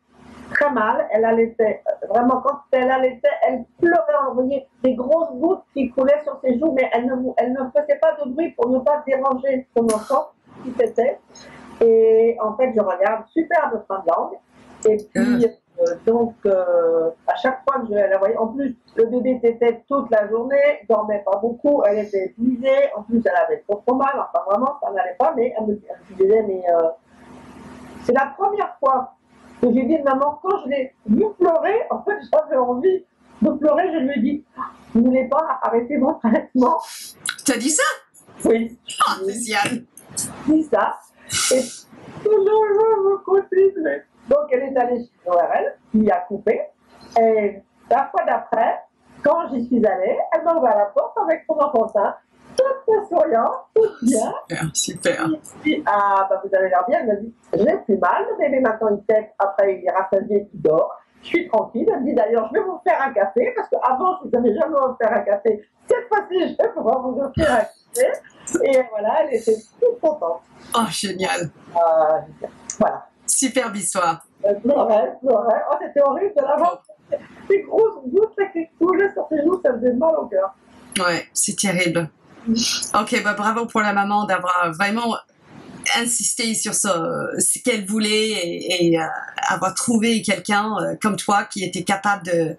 très mal. Elle allaitait, euh, vraiment, quand elle allaitait, elle pleurait, en voyait des grosses gouttes qui coulaient sur ses joues, mais elle ne, faisait pas de bruit pour ne pas déranger son enfant qui c'était. Et en fait, je regarde, superbe fin de langue. Et puis, ah. Donc, euh, à chaque fois que je la voyais, en plus, le bébé était toute la journée, dormait pas beaucoup, elle était épuisée, en plus, elle avait trop, trop mal, enfin vraiment, ça n'allait pas, mais elle me, disait, mais euh, c'est la première fois que j'ai dit maman, quand je l'ai vu pleurer, en fait, j'avais envie de pleurer, je lui ai dit, vous ne voulez pas arrêter mon traitement? Tu as dit ça? Oui. Ah, oh, spécial. dit ça. Et toujours, je me continue. Donc elle est allée chez l'ORL, qui a coupé. Et la fois d'après, quand j'y suis allée, elle m'a ouvert la porte avec son enfant sain, toute souriante, tout bien. Super, super. Puis, ah, bah, vous avez l'air bien. Elle m'a dit, j'ai plus mal, le bébé maintenant il tête, après il est rassasié, il dort. Je suis tranquille. Elle me dit d'ailleurs, je vais vous faire un café, parce qu'avant, je vous avais jamais offert un café. Cette fois-ci, je vais pouvoir vous offrir un café. Et voilà, elle était toute contente. Oh, génial. Euh, voilà. Superbe histoire. Elle pleurait, pleurait. Oh, c'était horrible de l'avoir. Ces grosses gouttes qui coulaient sur ses joues, ça faisait mal au cœur. Ouais, c'est terrible. Ok, bah bravo pour la maman d'avoir vraiment insisté sur ce, ce qu'elle voulait et, et euh, avoir trouvé quelqu'un euh, comme toi qui était capable de,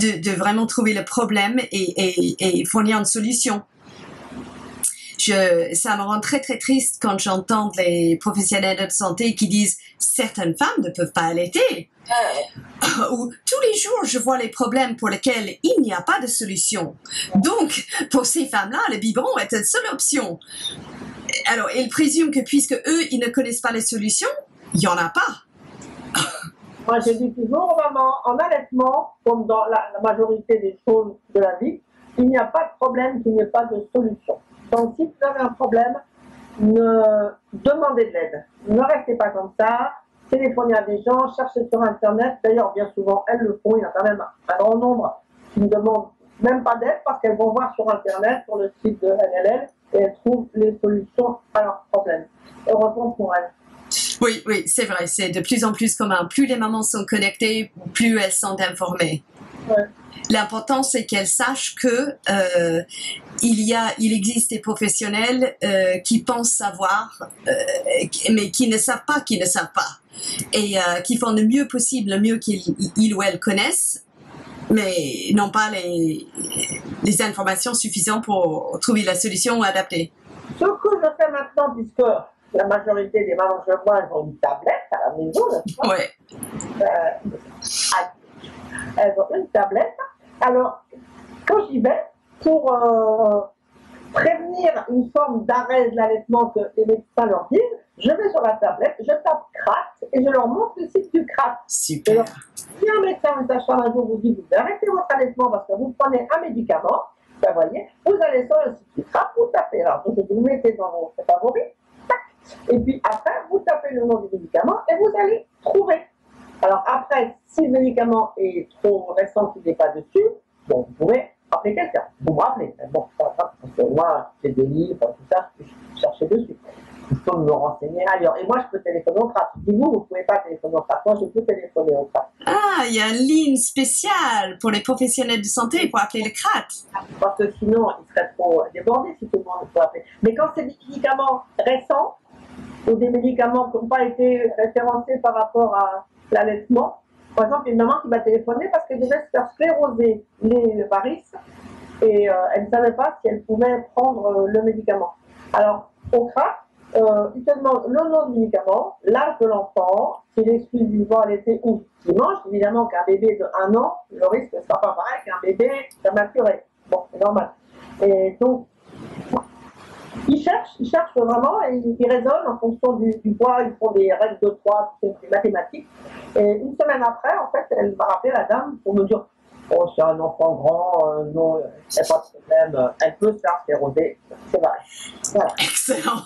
de, de, vraiment trouver le problème et, et, et fournir une solution je, ça me rend très très triste quand j'entends les professionnels de santé qui disent certaines femmes ne peuvent pas allaiter. Ou tous les jours, je vois les problèmes pour lesquels il n'y a pas de solution. Donc, pour ces femmes-là, le biberon est une seule option. Alors, ils présument que puisque eux, ils ne connaissent pas les solutions, il n'y en a pas. Moi, je dis toujours, maman, en allaitement, comme dans la, la majorité des choses de la vie, il n'y a pas de problème qu'il n'y ait pas de solution. Donc, si vous avez un problème, ne demandez de l'aide. Ne restez pas comme ça. Téléphonez à des gens, cherchez sur Internet. D'ailleurs, bien souvent, elles le font. Il y a quand même un grand nombre qui ne demandent même pas d'aide parce qu'elles vont voir sur Internet, sur le site de NLL, et elles trouvent les solutions à leurs problèmes. Heureusement pour elles. Oui, oui, c'est vrai. C'est de plus en plus commun. Plus les mamans sont connectées, plus elles sont informées. Ouais. L'important, c'est qu'elles sachent que euh, il y a, il existe des professionnels euh, qui pensent savoir, euh, mais qui ne savent pas, qui ne savent pas, et qui font le mieux possible, le mieux qu'ils ou elles connaissent, mais n'ont pas les, les informations suffisantes pour trouver la solution adaptée. Ce que je fais maintenant, puisque la majorité des mamans je vois, elles ont une tablette à la maison, ouais. elles ont une tablette. Alors, quand j'y vais, pour, euh, prévenir une forme d'arrêt de l'allaitement que les médecins leur disent, je vais sur la tablette, je tape CRAT et je leur montre le site du CRAT. Super. si un médecin ou un sage un jour vous dit vous arrêtez votre allaitement parce que vous prenez un médicament, ben voyez, vous allez sur le site du CRAT, vous tapez. Alors, vous vous mettez dans vos favoris, tac, et puis après, vous tapez le nom du médicament et vous allez trouver. Alors après, si le médicament est trop récent qu'il n'est pas dessus, bon, vous pouvez appeler quelqu'un. Vous me rappelez. Bon, parce que moi, c'est des livres, tout ça, je chercher dessus. Il faut me renseigner ailleurs. Et moi, je peux téléphoner au CRAT. Si vous, vous ne pouvez pas téléphoner au CRAT, moi, je peux téléphoner au CRAT. Ah, il y a une ligne spéciale pour les professionnels de santé pour appeler le CRAT. Parce que sinon, il serait trop débordé si tout le monde peut appeler. Mais quand c'est des médicaments récents, ou des médicaments qui n'ont pas été référencés par rapport à l'allaitement, par exemple, une maman qui m'a téléphoné parce qu'elle devait se faire scléroser les varices et euh, elle ne savait pas si elle pouvait prendre euh, le médicament. Alors, au CRAT, euh, il te demande le nom du médicament, l'âge de l'enfant, s'il est exclusivement allaité ou s'il mange. Évidemment qu'un bébé de 1 an, le risque ne sera pas pareil qu'un bébé prématuré. Bon, c'est normal. Et donc, ils cherchent, ils cherchent vraiment et ils, raisonnent en fonction du, poids, ils font des règles de poids, des mathématiques. Et une semaine après, en fait, elle m'a rappelé la dame pour me dire Oh, c'est un enfant grand, euh, non, il n'y a pas de problème, euh, elle peut se faire scléroser, c'est vrai. Voilà. Excellent.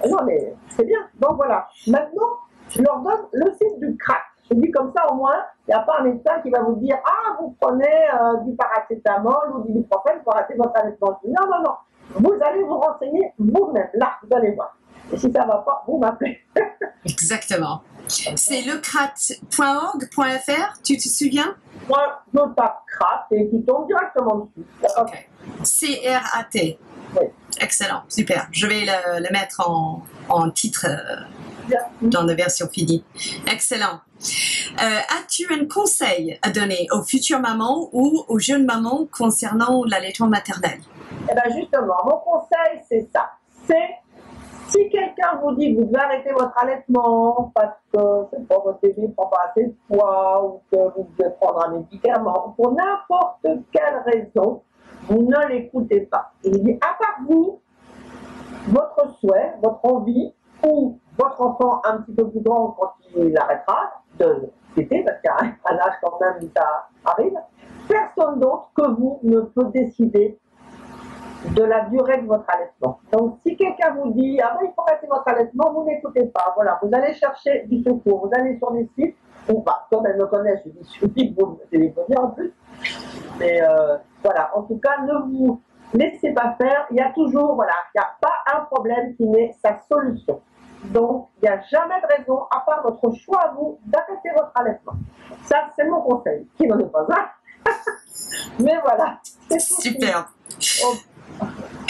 Ah non, mais c'est bien. Donc voilà. Maintenant, je leur donne le site du crack. Je dis comme ça, au moins, il n'y a pas un médecin qui va vous dire Ah, vous prenez euh, du paracétamol ou du ibuprofène pour arrêter votre allaitement. Non, non, non. Vous allez vous renseigner vous-même. Là, vous allez voir. Et si ça ne va pas, vous m'appelez. Exactement. C'est lecrat.org.fr, tu te souviens? Moi, je tape CRAT et qui tombe directement dessus. C-R-A-T. Oui. Excellent, super. Je vais le, mettre en, en titre euh, dans la version finie. Excellent. Euh, as-tu un conseil à donner aux futures mamans ou aux jeunes mamans concernant l'allaitement maternel? Eh bien justement, mon conseil, c'est ça. C'est si quelqu'un vous dit que vous devez arrêter votre allaitement parce que pas, votre bébé ne prend pas assez de poids ou que vous devez prendre un médicament, pour n'importe quelle raison, vous ne l'écoutez pas. Il dit, à part vous, votre souhait, votre envie, ou votre enfant un petit peu plus grand quand il arrêtera de téter, parce qu'à un âge quand même ça arrive, personne d'autre que vous ne peut décider de la durée de votre allaitement. Donc, si quelqu'un vous dit, ah ben, il faut arrêter votre allaitement, vous n'écoutez pas. Voilà, vous allez chercher du secours, vous allez sur des sites, ou pas, comme elle me connaît, je dis, suffit que vous me téléphonez en plus. Mais euh, voilà, en tout cas, ne vous laissez pas faire. Il y a toujours, voilà, il n'y a pas un problème qui n'est sa solution. Donc, il n'y a jamais de raison, à part votre choix à vous, d'arrêter votre allaitement. Ça, c'est mon conseil, qui n'en est pas un. Mais voilà. Super.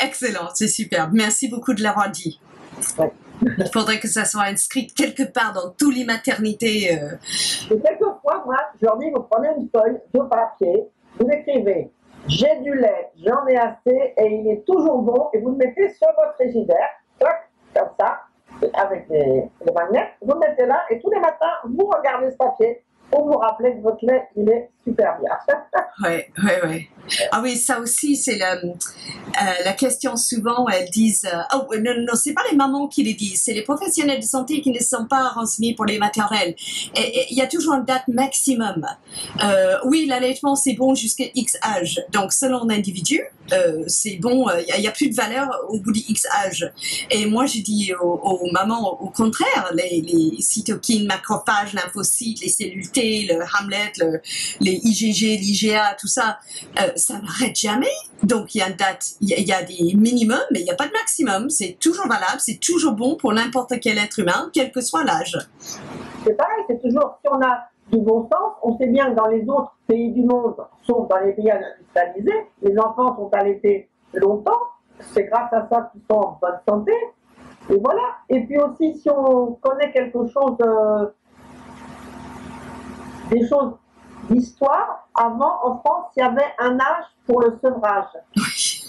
Excellent, c'est super. Merci beaucoup de l'avoir dit. Il faudrait que ça soit inscrit quelque part dans toutes les maternités. Euh. Et quelquefois, moi, je leur dis, vous prenez une feuille de papier, vous écrivez j'ai du lait, j'en ai assez et il est toujours bon et vous le mettez sur votre frigidaire, comme ça, avec les, les magnets, vous le mettez là et tous les matins, vous regardez ce papier pour vous rappeler que votre lait, il est super bien. oui, oui, oui. Ah oui, ça aussi, c'est la, euh, la question souvent, elles disent, euh, oh non, non, c'est pas les mamans qui les disent, c'est les professionnels de santé qui ne sont pas renseignés pour les maternelles. Et il y a toujours une date maximum. Euh, oui, l'allaitement, c'est bon jusqu'à X âge. Donc, selon l'individu, euh, c'est bon, il n'y a, plus de valeur au bout de X âge. Et moi, je dis aux, mamans, au contraire, les, cytokines, macrophages, lymphocytes, les cellules T, le Hamlet, le, les IgG, l'IgA, tout ça, ça n'arrête jamais. Donc il y a une date, il y, a des minimums, mais il n'y a pas de maximum. C'est toujours valable, c'est toujours bon pour n'importe quel être humain, quel que soit l'âge. C'est pareil, c'est toujours, si on a du bon sens, on sait bien que dans les autres pays du monde, sauf dans les pays industrialisés, les enfants sont allaités longtemps. C'est grâce à ça qu'ils sont en bonne santé. Et voilà. Et puis aussi, si on connaît quelque chose, euh, des choses l'histoire, avant, en France, il y avait un âge pour le sevrage.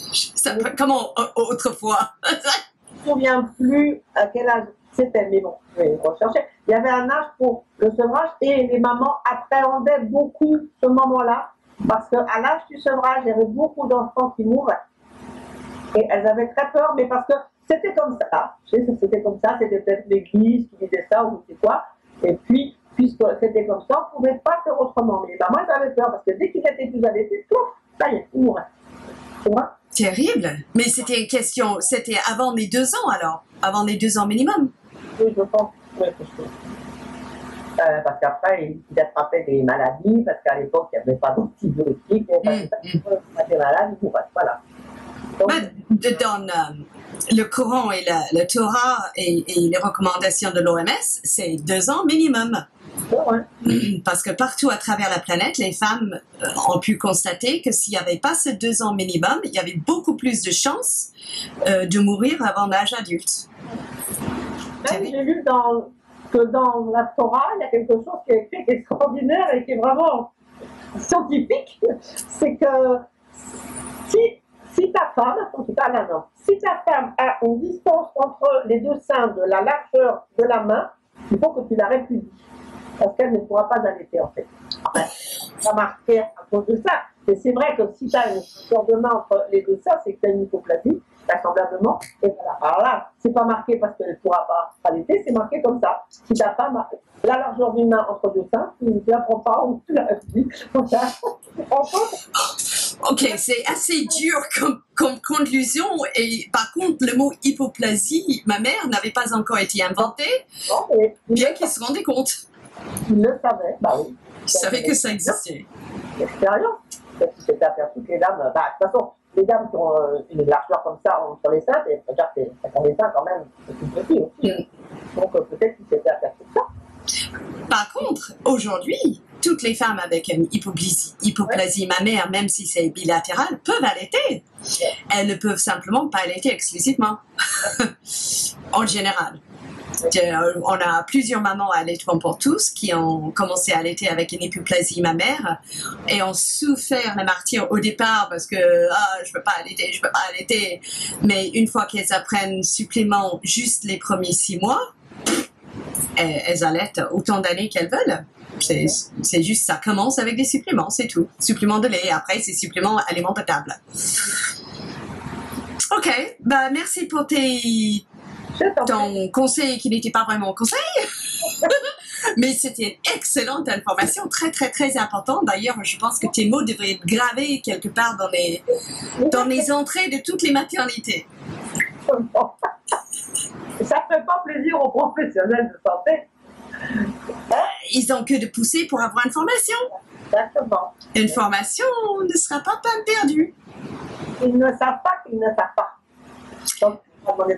Oui, comment autrefois? Je ne me souviens plus à quel âge c'était, mais bon, je vais rechercher. Il y avait un âge pour le sevrage et les mamans appréhendaient beaucoup ce moment-là parce qu'à l'âge du sevrage, il y avait beaucoup d'enfants qui mouraient. Et elles avaient très peur, mais parce que c'était comme ça. C'était comme ça, c'était peut-être l'église qui disait ça ou je sais quoi. Et puis, puisque c'était comme ça, on ne pouvait pas faire autrement. Mais bah, moi, j'avais peur parce que dès qu'il était plus allaité, pouf, ça y est, il mourait. Tu vois? Terrible. Mais c'était une question, c'était avant les deux ans alors, avant les deux ans minimum. Oui, je pense. Oui, euh, parce qu'après, il attrapait des maladies, parce qu'à l'époque, il n'y avait pas d'antibiotiques. Mmh, mmh. des malades, voilà. Donc, dans euh, le Coran et le, Torah et, les recommandations de l'OMS, c'est deux ans minimum. Parce que partout à travers la planète, les femmes euh, ont pu constater que s'il n'y avait pas ces deux ans minimum, il y avait beaucoup plus de chances euh, de mourir avant l'âge adulte. J'ai lu dans, que dans la Torah, il y a quelque chose qui est, extraordinaire et qui est vraiment scientifique. C'est que si si ta femme, en tout cas là si ta femme a une distance entre les deux seins de la largeur de la main, il faut que tu la répudies. Parce qu'elle ne pourra pas allaiter en fait. ça marqué à cause de ça. Mais c'est vrai que si tu as une main entre les deux seins, c'est que tu as une hypoplasie, vraisemblablement. Et voilà. Alors là, c'est pas marqué parce qu'elle ne pourra pas allaiter, c'est marqué comme ça. Si ta femme a la largeur d'une main entre deux seins, tu ne la prends pas ou tu la Ok, c'est assez dur comme, comme, conclusion. Et par contre, le mot hypoplasie, ma mère n'avait pas encore été inventé, bien qu'il se rendait compte. Il le savait, bah oui. Il savait que ça existait. L'expérience. Parce qu'il s'était aperçu que les dames, bah, de toute façon, les dames qui ont euh, une largeur comme ça sur les seins, c'est-à-dire que les seins quand même, c'est tout petit aussi. Mm. Donc euh, peut-être qu'il s'était aperçu de ça. Par contre, aujourd'hui, toutes les femmes avec une hypoplasie, hypoplasie mammaire, même si c'est bilatéral, peuvent allaiter. Elles ne peuvent simplement pas allaiter exclusivement, en général. Euh, on a plusieurs mamans à allaitement pour tous qui ont commencé à allaiter avec une hypoplasie mammaire et ont souffert le martyr au départ parce que ah, je ne peux pas allaiter, je ne peux pas allaiter. Mais une fois qu'elles apprennent supplément juste les premiers six mois, elles, allaitent autant d'années qu'elles veulent. C'est juste, ça commence avec des suppléments, c'est tout. Suppléments de lait, après c'est suppléments alimentables. Ok, bah merci pour tes, ton conseil qui n'était pas vraiment un conseil. Mais c'était une excellente information, très très très importante. D'ailleurs, je pense que tes mots devraient être gravés quelque part dans les, dans les entrées de toutes les maternités. Ça ne fait pas plaisir aux professionnels de santé. Ils ont que de pousser pour avoir une formation. Exactement. Une formation ne sera pas peine perdue. Ils ne savent pas qu'ils ne savent pas. Donc,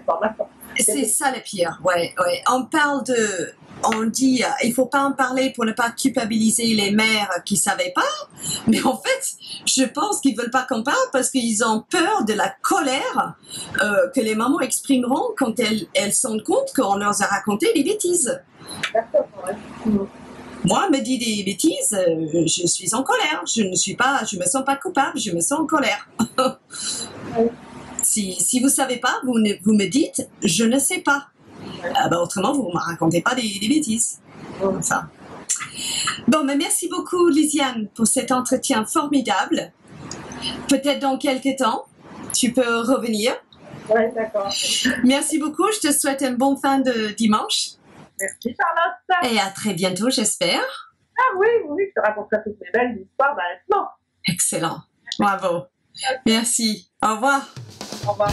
formation. C'est ça le pire, ouais, ouais. On parle de, on dit, euh, il faut pas en parler pour ne pas culpabiliser les mères qui savaient pas, mais en fait, je pense qu'ils veulent pas qu'on parle parce qu'ils ont peur de la colère euh, que les mamans exprimeront quand elles, elles rendent compte qu'on leur a raconté des bêtises. Moi, me dit des bêtises, euh, je suis en colère. Je ne suis pas, je me sens pas coupable, je me sens en colère. Si, si vous savez pas, vous, vous me dites, je ne sais pas. Ah bah, autrement, vous ne me racontez pas des, bêtises. Bon, mais merci beaucoup, Lisiane, pour cet entretien formidable. Peut-être dans quelques temps, tu peux revenir. Oui, d'accord. Merci beaucoup. Je te souhaite une bonne fin de dimanche. Merci, Charlotte. Et à très bientôt, j'espère. Ah oui, oui, je te raconterai toutes mes belles histoires maintenant. Excellent. Bravo. Merci. Au revoir. Au revoir.